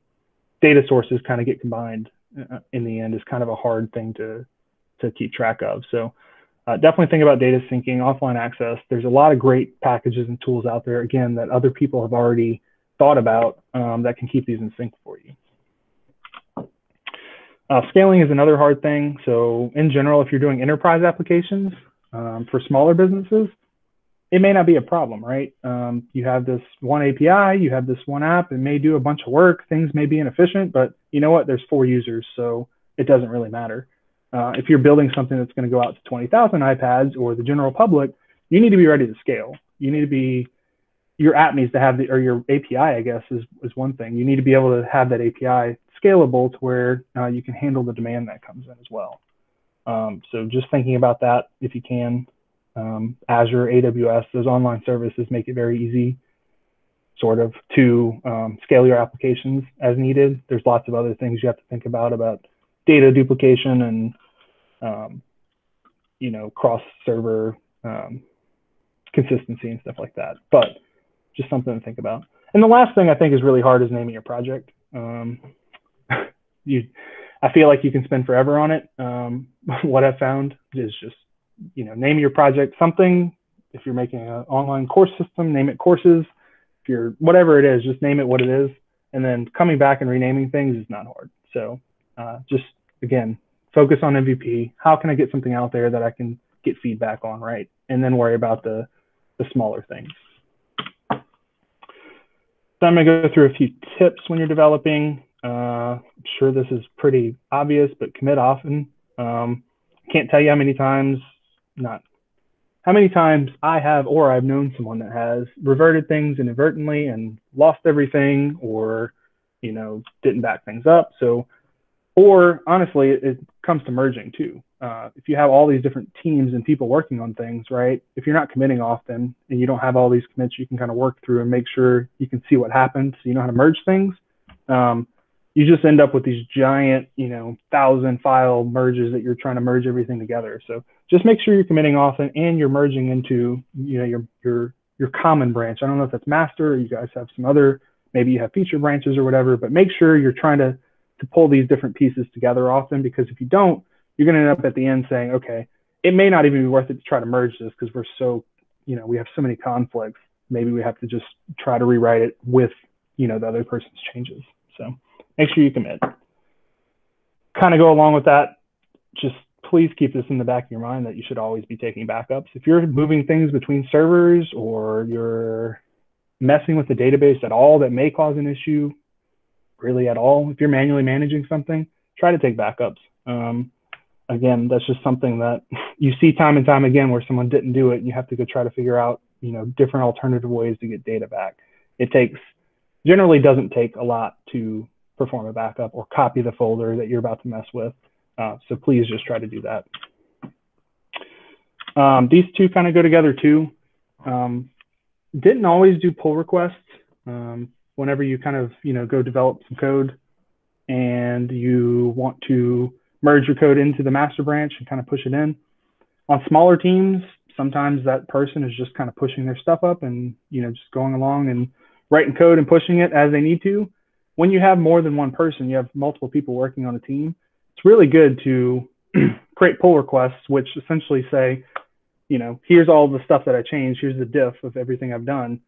data sources kind of get combined uh, in the end is kind of a hard thing to, to keep track of. So uh, definitely think about data syncing, offline access. There's a lot of great packages and tools out there, again, that other people have already thought about um, that can keep these in sync for you. Uh, scaling is another hard thing. So in general, if you're doing enterprise applications um, for smaller businesses, it may not be a problem, right? Um, you have this one API, you have this one app, it may do a bunch of work, things may be inefficient, but you know what? There's four users, so it doesn't really matter. Uh, if you're building something that's going to go out to 20,000 iPads or the general public, you need to be ready to scale. You need to be, your app needs to have the, or your API, I guess, is, is one thing. You need to be able to have that API scalable to where uh, you can handle the demand that comes in as well. Um, so just thinking about that if you can. Um, Azure, AWS, those online services make it very easy sort of to um, scale your applications as needed. There's lots of other things you have to think about about data duplication and um, you know cross server um, consistency and stuff like that. But just something to think about. And the last thing I think is really hard is naming your project. You, I feel like you can spend forever on it. Um, what I've found is just you know name your project something. If you're making an online course system, name it courses. If you're whatever it is, just name it what it is. And then coming back and renaming things is not hard. So uh, just again, focus on MVP. How can I get something out there that I can get feedback on, right? And then worry about the, the smaller things. So I'm gonna go through a few tips when you're developing. Uh, I'm sure this is pretty obvious, but commit often. Um, can't tell you how many times, not how many times I have or I've known someone that has reverted things inadvertently and lost everything or, you know, didn't back things up. So or honestly, it, it comes to merging too. Uh, if you have all these different teams and people working on things, right? If you're not committing often and you don't have all these commits, you can kind of work through and make sure you can see what happened, so you know how to merge things. Um, you just end up with these giant, you know, thousand file merges that you're trying to merge everything together. So just make sure you're committing often and you're merging into, you know, your your your common branch. I don't know if that's master or you guys have some other, maybe you have feature branches or whatever, but make sure you're trying to to pull these different pieces together often because if you don't, you're going to end up at the end saying, okay, it may not even be worth it to try to merge this because we're so, you know, we have so many conflicts. Maybe we have to just try to rewrite it with, you know, the other person's changes. So make sure you commit. Kind of go along with that. Just please keep this in the back of your mind that you should always be taking backups. If you're moving things between servers or you're messing with the database at all that may cause an issue, really at all. If you're manually managing something, try to take backups. Um, again, that's just something that you see time and time again where someone didn't do it. And you have to go try to figure out, you know, different alternative ways to get data back. It takes generally doesn't take a lot to perform a backup or copy the folder that you're about to mess with. Uh, so please just try to do that. Um, these two kind of go together too. Um, didn't always do pull requests. Um, whenever you kind of you know go develop some code and you want to merge your code into the master branch and kind of push it in. On smaller teams, Sometimes that person is just kind of pushing their stuff up and, you know, just going along and writing code and pushing it as they need to. When you have more than one person, you have multiple people working on a team, it's really good to create pull requests, which essentially say, you know, here's all the stuff that I changed, here's the diff of everything I've done.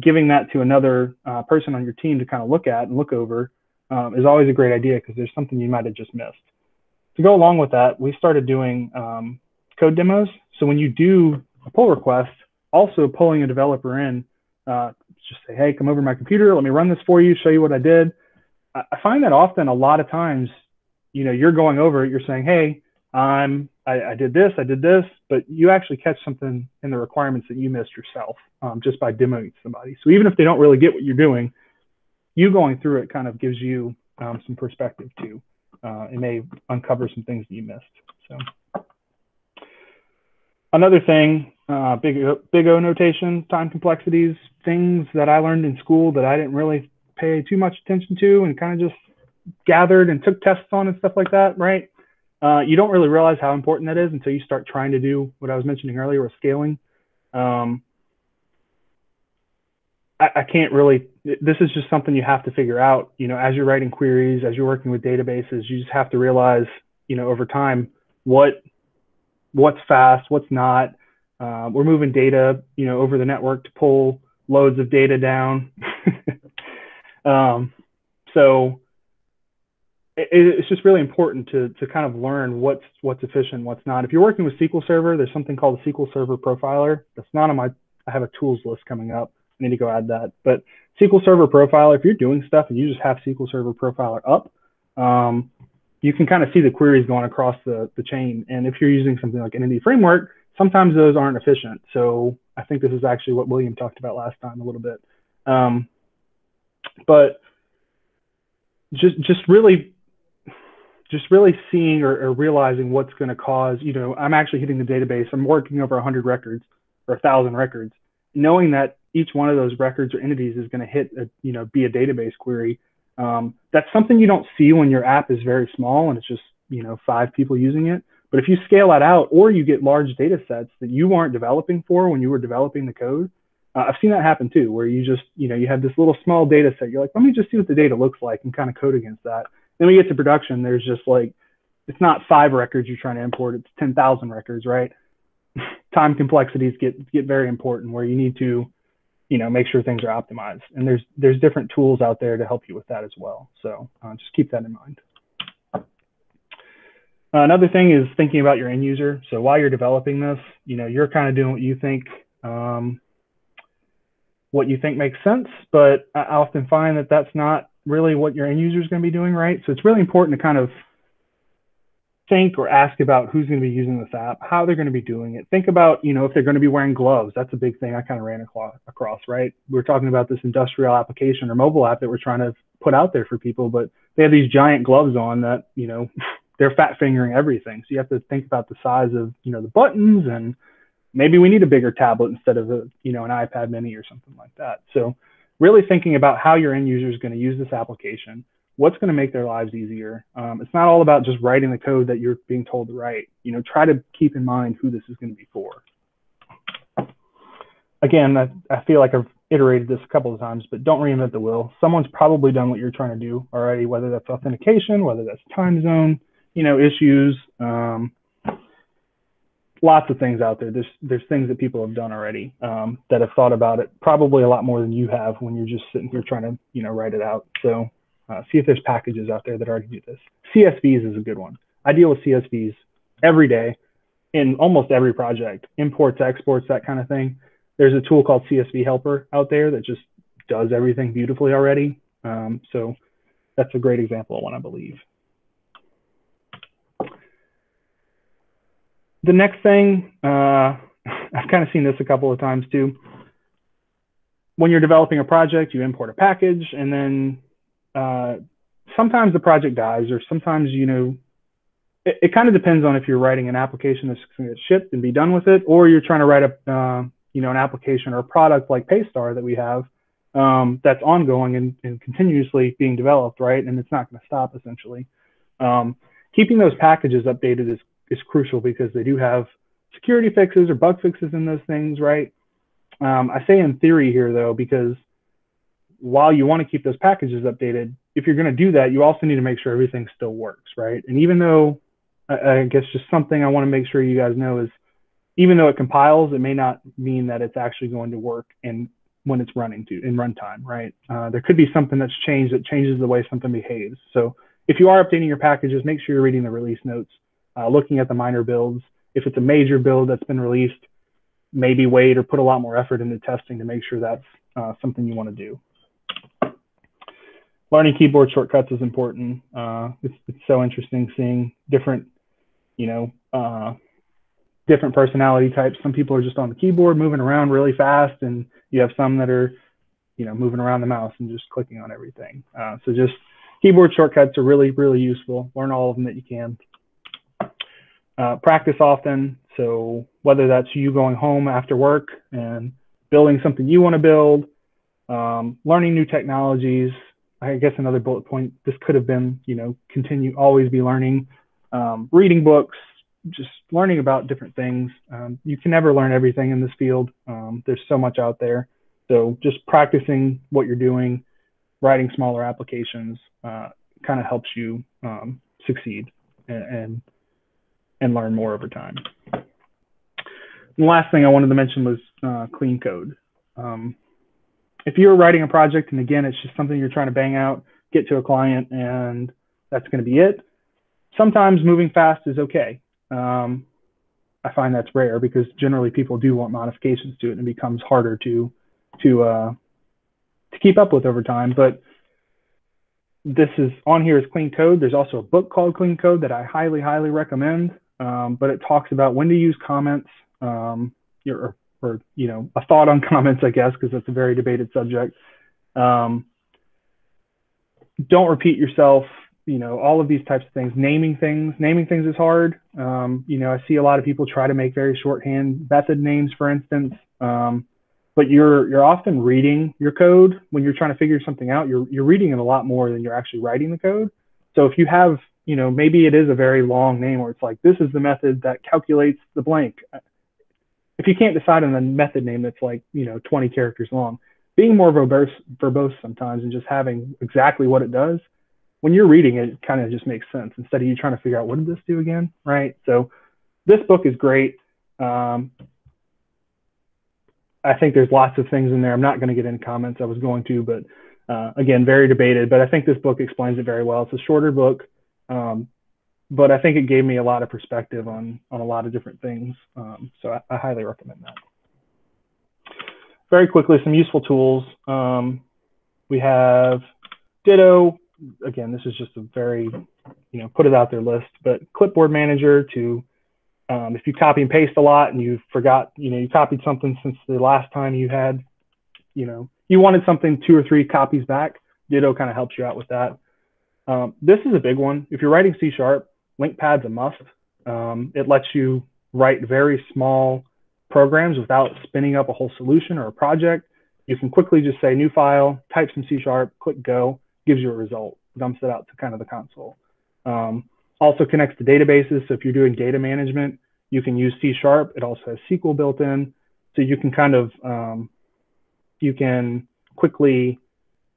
Giving that to another uh, person on your team to kind of look at and look over um, is always a great idea because there's something you might have just missed. To go along with that, we started doing um, code demos. So when you do a pull request, also pulling a developer in, uh, just say, hey, come over to my computer, let me run this for you, show you what I did. I, find that often a lot of times, you know, you're going over it, you're saying, hey, I'm I, I, did this, I did this, but you actually catch something in the requirements that you missed yourself um, just by demoing somebody. So even if they don't really get what you're doing, you going through it kind of gives you um, some perspective too. Uh, it may uncover some things that you missed. So another thing, uh, big big O notation, time complexities, things that I learned in school that I didn't really pay too much attention to, and kind of just gathered and took tests on and stuff like that. Right uh, you don't really realize how important that is until you start trying to do what I was mentioning earlier with scaling. Um, I, I, can't really, this is just something you have to figure out, you know, as you're writing queries, as you're working with databases, you just have to realize, you know, over time, what, what's fast, what's not. Uh, we're moving data, you know, over the network to pull loads of data down. um, so it's just really important to, to kind of learn what's what's efficient, what's not. If you're working with SQL Server, there's something called a SQL Server Profiler. That's not on my. I have a tools list coming up. I need to go add that. But SQL Server Profiler, if you're doing stuff and you just have SQL Server Profiler up, um, you can kind of see the queries going across the, the chain. And if you're using something like Entity Framework, sometimes those aren't efficient. So I think this is actually what William talked about last time a little bit. Um, but just just really just really seeing or, or realizing what's going to cause, you know, I'm actually hitting the database. I'm working over 100 records or 1,000 records, knowing that each one of those records or entities is going to hit, a, you know, be a database query. Um, that's something you don't see when your app is very small and it's just, you know, five people using it. But if you scale that out or you get large data sets that you aren't developing for when you were developing the code, uh, I've seen that happen too, where you just, you know, you have this little small data set. You're like, let me just see what the data looks like and kind of code against that. Then we get to production, there's just like, it's not five records you're trying to import, it's 10,000 records, right? Time complexities get, get very important where you need to, you know, make sure things are optimized. And there's, there's different tools out there to help you with that as well. So uh, just keep that in mind. Uh, another thing is thinking about your end user. So while you're developing this, you know, you're kind of doing what you think um, what you think makes sense, but I often find that that's not really what your end user is going to be doing, right? So it's really important to kind of think or ask about who's going to be using this app, how they're going to be doing it. Think about, you know, if they're going to be wearing gloves. That's a big thing I kind of ran across, right? We're talking about this industrial application or mobile app that we're trying to put out there for people, but they have these giant gloves on that, you know, they're fat fingering everything. So you have to think about the size of, you know, the buttons and maybe we need a bigger tablet instead of a, you know, an iPad mini or something like that. So really thinking about how your end user is going to use this application, what's going to make their lives easier. Um, it's not all about just writing the code that you're being told to write. You know, try to keep in mind who this is going to be for. Again, I, I feel like I've iterated this a couple of times, but don't reinvent the wheel. Someone's probably done what you're trying to do already, whether that's authentication, whether that's time zone, you know, issues. Um, lots of things out there. There's there's things that people have done already um, that have thought about it probably a lot more than you have when you're just sitting here trying to you know write it out. So uh, see if there's packages out there that already do this. CSVs is a good one. I deal with CSVs every day in almost every project, imports, exports, that kind of thing. There's a tool called CSV Helper out there that just does everything beautifully already. Um, so that's a great example of one, I believe. The next thing, uh, I've kind of seen this a couple of times too. When you're developing a project, you import a package, and then uh, sometimes the project dies, or sometimes you know, it, it kind of depends on if you're writing an application that's going to get shipped and be done with it, or you're trying to write a uh, you know an application or a product like PayStar that we have um, that's ongoing and, and, continuously being developed, right? And it's not going to stop essentially. Um, keeping those packages updated is is crucial because they do have security fixes or bug fixes in those things, right? Um, I say in theory here though, because while you want to keep those packages updated, if you're going to do that, you also need to make sure everything still works, right? And even though I, I guess just something I want to make sure you guys know is even though it compiles, it may not mean that it's actually going to work in when it's running to in runtime, right? Uh, there could be something that's changed that changes the way something behaves. So if you are updating your packages, make sure you're reading the release notes, uh, looking at the minor builds. If it's a major build that's been released, maybe wait or put a lot more effort into testing to make sure that's uh, something you want to do. Learning keyboard shortcuts is important. Uh, it's, it's so interesting seeing different, you know, uh, different personality types. Some people are just on the keyboard moving around really fast, and you have some that are, you know, moving around the mouse and just clicking on everything. Uh, so just keyboard shortcuts are really, really useful. Learn all of them that you can. Uh, practice often. So whether that's you going home after work and building something you want to build, um, learning new technologies. I guess another bullet point. This could have been, you know, continue always be learning, um, reading books, just learning about different things. Um, you can never learn everything in this field. Um, there's so much out there. So just practicing what you're doing, writing smaller applications, uh, kind of helps you um, succeed and, and, and learn more over time. The last thing I wanted to mention was uh, clean code. Um, if you're writing a project, and again, it's just something you're trying to bang out, get to a client, and that's going to be it. Sometimes moving fast is okay. Um, I find that's rare because generally people do want modifications to it, and it becomes harder to to uh, to keep up with over time. But this is on here is clean code. There's also a book called Clean Code that I highly, highly recommend. Um, but it talks about when to use comments, um, or, or, you know, a thought on comments, I guess, because it's a very debated subject. Um, don't repeat yourself you know, all of these types of things. Naming things, naming things is hard. Um, you know, I see a lot of people try to make very shorthand method names, for instance. Um, but you're you're often reading your code when you're trying to figure something out. You're you're reading it a lot more than you're actually writing the code. So if you have, you know, maybe it is a very long name where it's like this is the method that calculates the blank. If you can't decide on a method name that's like you know 20 characters long, being more verbose, verbose sometimes and just having exactly what it does when you're reading it, it kind of just makes sense instead of you trying to figure out what did this do again, right? So this book is great. Um, I think there's lots of things in there. I'm not going to get into comments. I was going to, but uh, again, very debated. But I think this book explains it very well. It's a shorter book, um, but I think it gave me a lot of perspective on on a lot of different things. Um, so I, I, highly recommend that. Very quickly, some useful tools. Um, we have Ditto, again, this is just a very, you know, put it out there list, but clipboard manager to, um, if you copy and paste a lot and you forgot, you know, you copied something since the last time you had, you know, you wanted something two or three copies back, Ditto kind of helps you out with that. Um, this is a big one. If you're writing C sharp, LINQPad's a must. Um, it lets you write very small programs without spinning up a whole solution or a project. You can quickly just say new file, type some C sharp, click go, gives you a result, dumps it out to kind of the console. Um, also connects to databases. So if you're doing data management, you can use C Sharp. It also has SQL built in. So you can kind of, um, you can quickly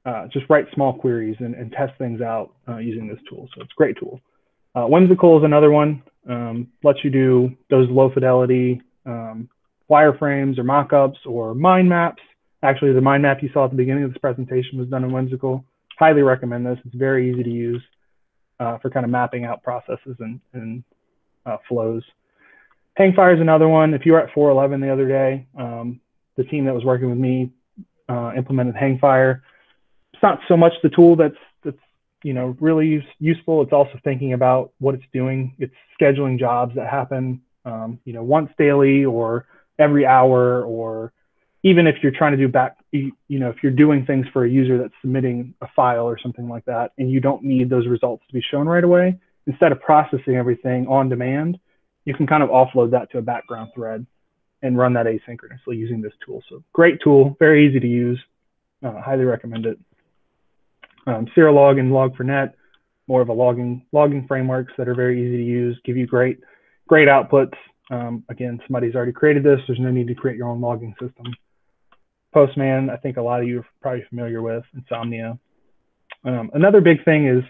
uh, just write small queries and, and test things out uh, using this tool. So it's a great tool. Uh, Whimsical is another one. Um, lets you do those low fidelity um, wireframes or mockups or mind maps. Actually, the mind map you saw at the beginning of this presentation was done in Whimsical highly recommend this. It's very easy to use uh, for kind of mapping out processes and, and uh, flows. Hangfire is another one. If you were at 411 the other day, um, the team that was working with me uh, implemented Hangfire. It's not so much the tool that's that's you know really use, useful. It's also thinking about what it's doing. It's scheduling jobs that happen um, you know once daily or every hour or even if you're trying to do back, you, you know, if you're doing things for a user that's submitting a file or something like that, and you don't need those results to be shown right away, instead of processing everything on demand, you can kind of offload that to a background thread and run that asynchronously using this tool. So great tool, very easy to use. Uh, highly recommend it. Um, Serilog and Log4Net, more of a logging logging frameworks that are very easy to use, give you great great outputs. Um, again, somebody's already created this. There's no need to create your own logging system. Postman, I think a lot of you are probably familiar with, Insomnia. Um, another big thing is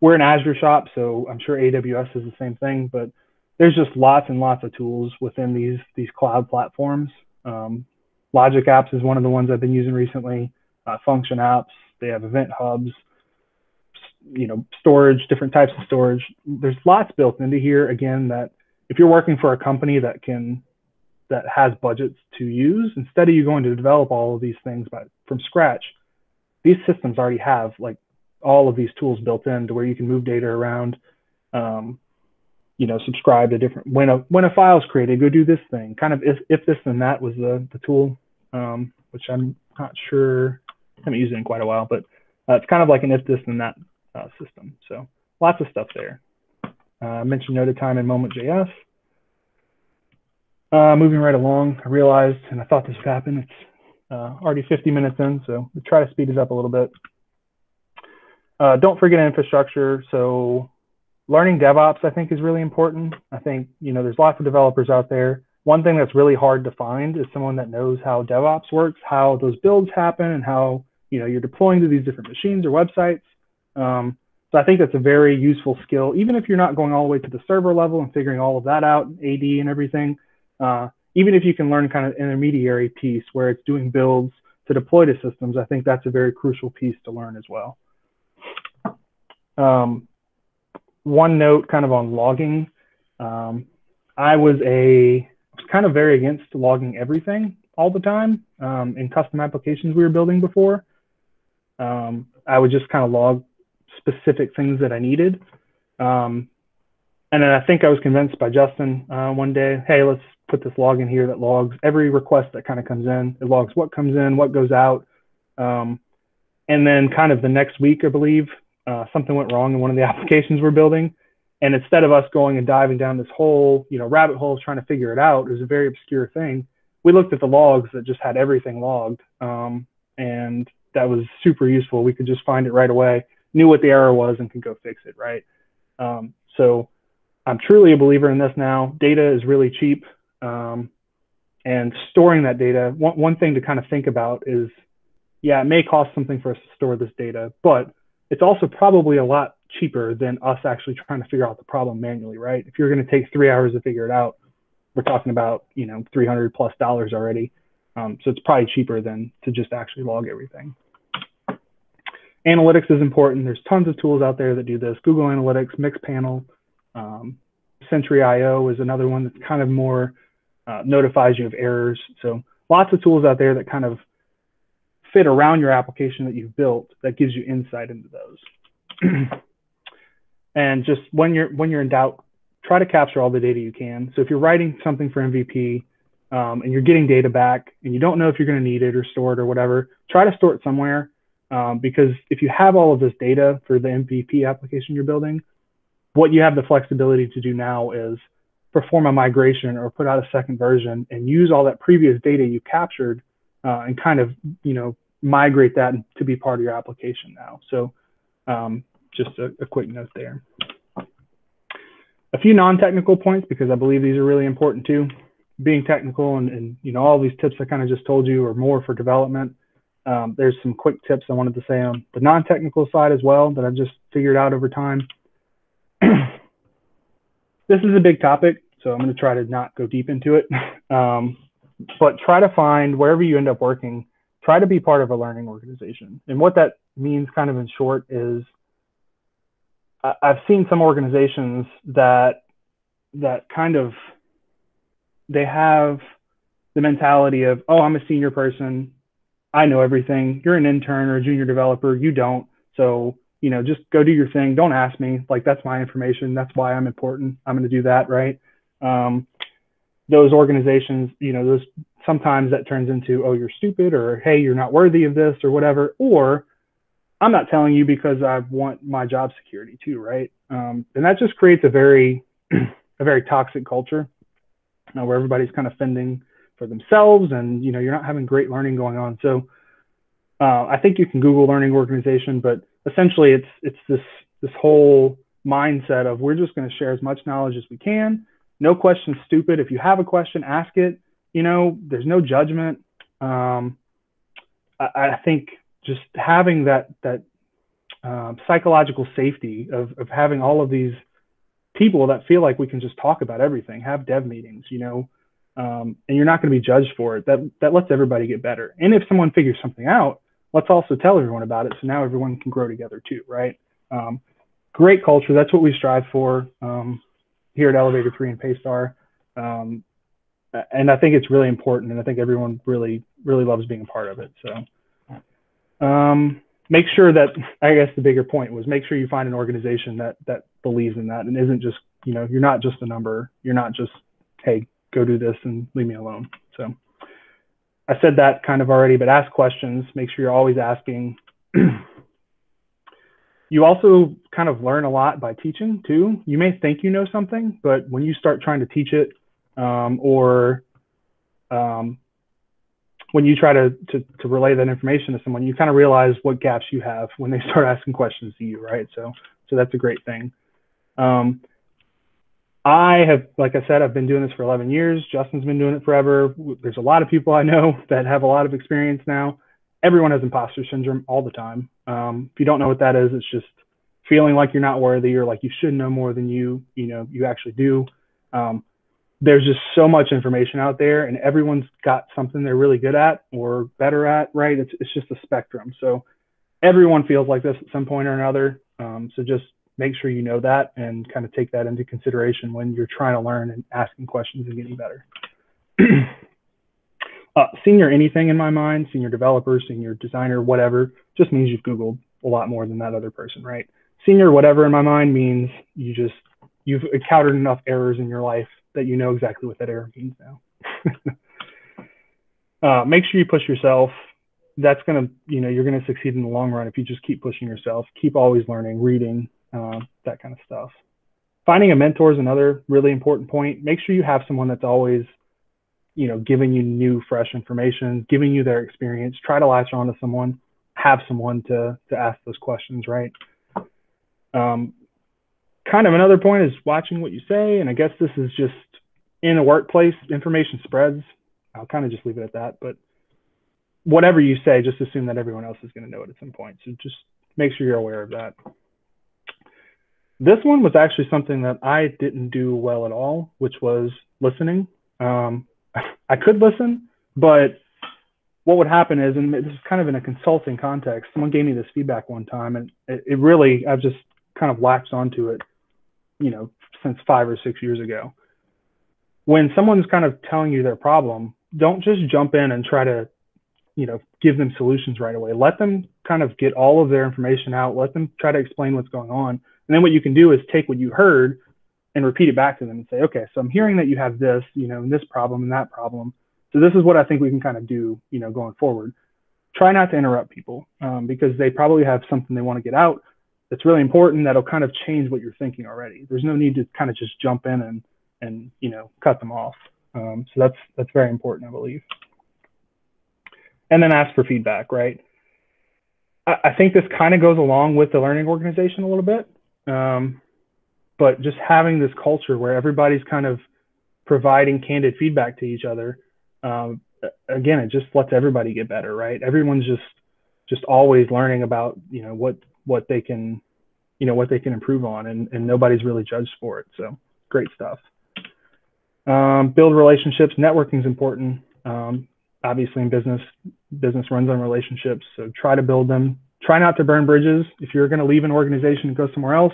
we're an Azure shop, so I'm sure AWS is the same thing, but there's just lots and lots of tools within these these cloud platforms. Um, Logic Apps is one of the ones I've been using recently. Uh, Function Apps, they have event hubs, you know, storage, different types of storage. There's lots built into here. Again, that if you're working for a company that can that has budgets to use, instead of you going to develop all of these things by, from scratch, these systems already have like all of these tools built in to where you can move data around. Um, you know, subscribe to different when a when a file is created, go do this thing. Kind of if, if this and that was the the tool, um, which I'm not sure. Haven't used it in quite a while, but uh, it's kind of like an if this and that uh, system. So lots of stuff there. Uh, I mentioned NodaTime in Moment.js. Uh, moving right along, I realized, and I thought this would happen. It's uh, already 50 minutes in, so we try to speed it up a little bit. Uh, don't forget infrastructure. So learning DevOps, I think, is really important. I think you know there's lots of developers out there. One thing that's really hard to find is someone that knows how DevOps works, how those builds happen, and how you know you're deploying to these different machines or websites. Um, so I think that's a very useful skill, even if you're not going all the way to the server level and figuring all of that out, AD and everything. Uh, even if you can learn kind of intermediary piece where it's doing builds to deploy to systems, I think that's a very crucial piece to learn as well. Um, one note kind of on logging. Um, I was a kind of very against logging everything all the time um, in custom applications we were building before. Um, I would just kind of log specific things that I needed. Um, and then I think I was convinced by Justin uh, one day, hey, let's put this log in here that logs every request that kind of comes in. It logs what comes in, what goes out. Um, and then kind of the next week, I believe, uh, something went wrong in one of the applications we're building. And instead of us going and diving down this whole, you know, rabbit hole trying to figure it out, it was a very obscure thing. We looked at the logs that just had everything logged. Um, and that was super useful. We could just find it right away, knew what the error was, and could go fix it, right? Um, so I'm truly a believer in this now. Data is really cheap. Um, and storing that data, one, one thing to kind of think about is, yeah, it may cost something for us to store this data, but it's also probably a lot cheaper than us actually trying to figure out the problem manually, right? If you're going to take three hours to figure it out, we're talking about, you know, 300 plus dollars already. Um, so it's probably cheaper than to just actually log everything. Analytics is important. There's tons of tools out there that do this. Google Analytics, Mixpanel, um, Sentry.io is another one that's kind of more uh, notifies you of errors. So lots of tools out there that kind of fit around your application that you've built that gives you insight into those. and just when you're when you're in doubt, try to capture all the data you can. So if you're writing something for MVP um, and you're getting data back and you don't know if you're going to need it or store it or whatever, try to store it somewhere um, because if you have all of this data for the MVP application you're building, what you have the flexibility to do now is perform a migration or put out a second version and use all that previous data you captured uh, and kind of you know migrate that to be part of your application now. So um, just a, a, quick note there. A few non-technical points because I believe these are really important too. Being technical and, and you know all these tips I kind of just told you are more for development. Um, there's some quick tips I wanted to say on the non-technical side as well that I've just figured out over time. this is a big topic, so I'm going to try to not go deep into it. Um, but try to find wherever you end up working, try to be part of a learning organization. And what that means, kind of in short, is I've seen some organizations that that kind of they have the mentality of, oh, I'm a senior person, I know everything. You're an intern or a junior developer, you don't. So you know, just go do your thing. Don't ask me. Like that's my information. That's why I'm important. I'm going to do that, right? Um, those organizations, you know, those sometimes that turns into, oh, you're stupid, or hey, you're not worthy of this, or whatever. Or I'm not telling you because I want my job security too, right? Um, and that just creates a very, a very toxic culture uh, where everybody's kind of fending for themselves, and you know, you're not having great learning going on. So uh, I think you can Google learning organization, but essentially it's it's this this whole mindset of we're just going to share as much knowledge as we can No question stupid. If you have a question, ask it. You know, there's no judgment. Um, I, I think just having that that um, psychological safety of of having all of these people that feel like we can just talk about everything, have dev meetings, you know, um, and you're not going to be judged for it. That that lets everybody get better. And if someone figures something out, let's also tell everyone about it, so now everyone can grow together too, right? Um, great culture. That's what we strive for um, here at Elevator Three and PayStar. Um, and I think it's really important, and I think everyone really really loves being a part of it. So um, make sure that I guess the bigger point was make sure you find an organization that that believes in that and isn't just you know you're not just a number. You're not just hey go do this and leave me alone. So I said that kind of already, but ask questions. Make sure you're always asking. you also kind of learn a lot by teaching too. You may think you know something, but when you start trying to teach it, um, or um, when you try to, to, to relay that information to someone, you kind of realize what gaps you have when they start asking questions to you, right? So, so that's a great thing. Um, I have, like I said, I've been doing this for 11 years. Justin's been doing it forever. There's a lot of people I know that have a lot of experience now. Everyone has imposter syndrome all the time. Um, if you don't know what that is, it's just feeling like you're not worthy or like you should know more than you, you know, you actually do. Um, there's just so much information out there and everyone's got something they're really good at or better at, right? It's, it's just a spectrum. So everyone feels like this at some point or another. Um, so just make sure you know that and kind of take that into consideration when you're trying to learn and asking questions and getting better. uh, senior anything in my mind, senior developer, senior designer, whatever, just means you've Googled a lot more than that other person, right? Senior whatever in my mind means you just, you've encountered enough errors in your life that you know exactly what that error means now. uh, make sure you push yourself. That's gonna, you know, you're gonna succeed in the long run if you just keep pushing yourself, keep always learning, reading, uh, that kind of stuff. Finding a mentor is another really important point. Make sure you have someone that's always, you know, giving you new, fresh information, giving you their experience. Try to latch on to someone, have someone to to ask those questions, right? Um, kind of another point is watching what you say. And I guess this is just in a workplace, information spreads. I'll kind of just leave it at that. But whatever you say, just assume that everyone else is going to know it at some point. So just make sure you're aware of that. This one was actually something that I didn't do well at all, which was listening. Um, I could listen, but what would happen is, and this is kind of in a consulting context, someone gave me this feedback one time, and it, it really, I've just kind of latched onto it you know, since five or six years ago. When someone's kind of telling you their problem, don't just jump in and try to, you know, give them solutions right away. Let them kind of get all of their information out. Let them try to explain what's going on. And then what you can do is take what you heard and repeat it back to them and say, okay, so I'm hearing that you have this, you know, and this problem and that problem. So this is what I think we can kind of do, you know, going forward. Try not to interrupt people um, because they probably have something they want to get out that's really important that'll kind of change what you're thinking already. There's no need to kind of just jump in and and you know cut them off. Um, so that's that's very important, I believe. And then ask for feedback, right? I, I think this kind of goes along with the learning organization a little bit, um, but just having this culture where everybody's kind of providing candid feedback to each other. Um, again, it just lets everybody get better, right? Everyone's just just always learning about you know what what they can, you know, what they can improve on, and, and nobody's really judged for it. So great stuff. Um, build relationships. Networking is important. Um, obviously, in business, business runs on relationships. So try to build them. Try not to burn bridges. If you're going to leave an organization and go somewhere else,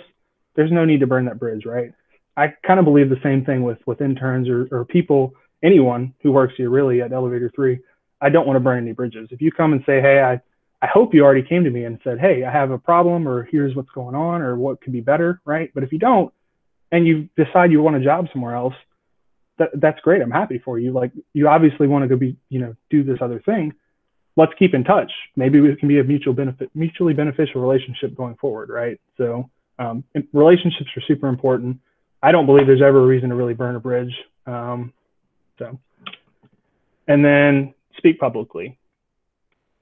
there's no need to burn that bridge, right? I kind of believe the same thing with with interns or, or people, anyone who works here really at Elevator Three. I don't want to burn any bridges. If you come and say, hey, I I hope you already came to me and said, Hey, I have a problem, or here's what's going on, or what could be better, right? But if you don't, and you decide you want a job somewhere else, that, that's great. I'm happy for you. Like, you obviously want to go be, you know, do this other thing. Let's keep in touch. Maybe it can be a mutual benefit, mutually beneficial relationship going forward, right? So, um, relationships are super important. I don't believe there's ever a reason to really burn a bridge. Um, so, and then speak publicly.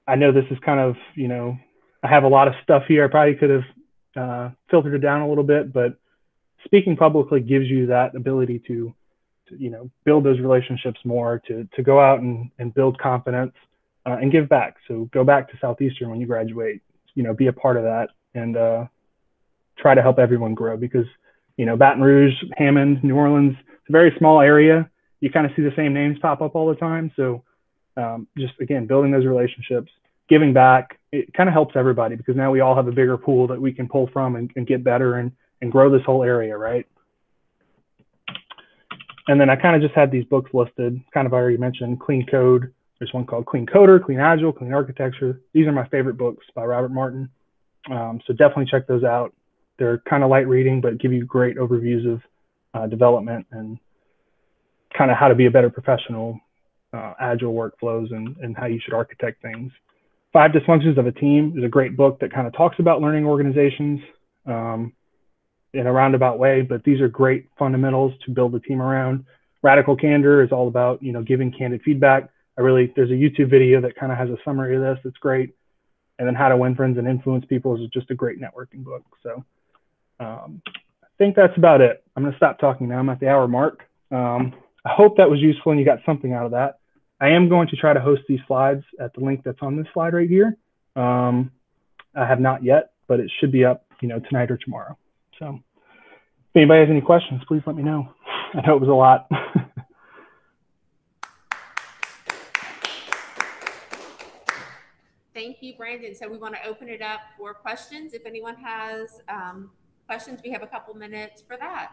I know this is kind of, you know, I have a lot of stuff here. I probably could have uh, filtered it down a little bit, but speaking publicly gives you that ability to to, you know, build those relationships more, to to go out and, and build confidence uh, and give back. So go back to Southeastern when you graduate. You know, be a part of that and uh, try to help everyone grow because you know Baton Rouge, Hammond, New Orleans, it's a very small area. You kind of see the same names pop up all the time. So um, just again, building those relationships, giving back, it kind of helps everybody because now we all have a bigger pool that we can pull from and, and get better and, and grow this whole area, right? And then I kind of just had these books listed, kind of I already mentioned Clean Code. There's one called Clean Coder, Clean Agile, Clean Architecture. These are my favorite books by Robert Martin. Um, so definitely check those out. They're kind of light reading, but give you great overviews of uh, development and kind of how to be a better professional, uh, agile workflows, and, and how you should architect things. Five Dysfunctions of a Team is a great book that kind of talks about learning organizations um, in a roundabout way, but these are great fundamentals to build a team around. Radical Candor is all about you know giving candid feedback. I really there's a YouTube video that kind of has a summary of this. It's great. And then How to Win Friends and Influence People is just a great networking book. So um, I think that's about it. I'm going to stop talking now. I'm at the hour mark. Um, I hope that was useful and you got something out of that. I am going to try to host these slides at the link that's on this slide right here. Um, I have not yet, but it should be up, you know, tonight or tomorrow. So if anybody has any questions, please let me know. I know it was a lot. Brandon. So we want to open it up for questions. If anyone has um, questions, we have a couple minutes for that.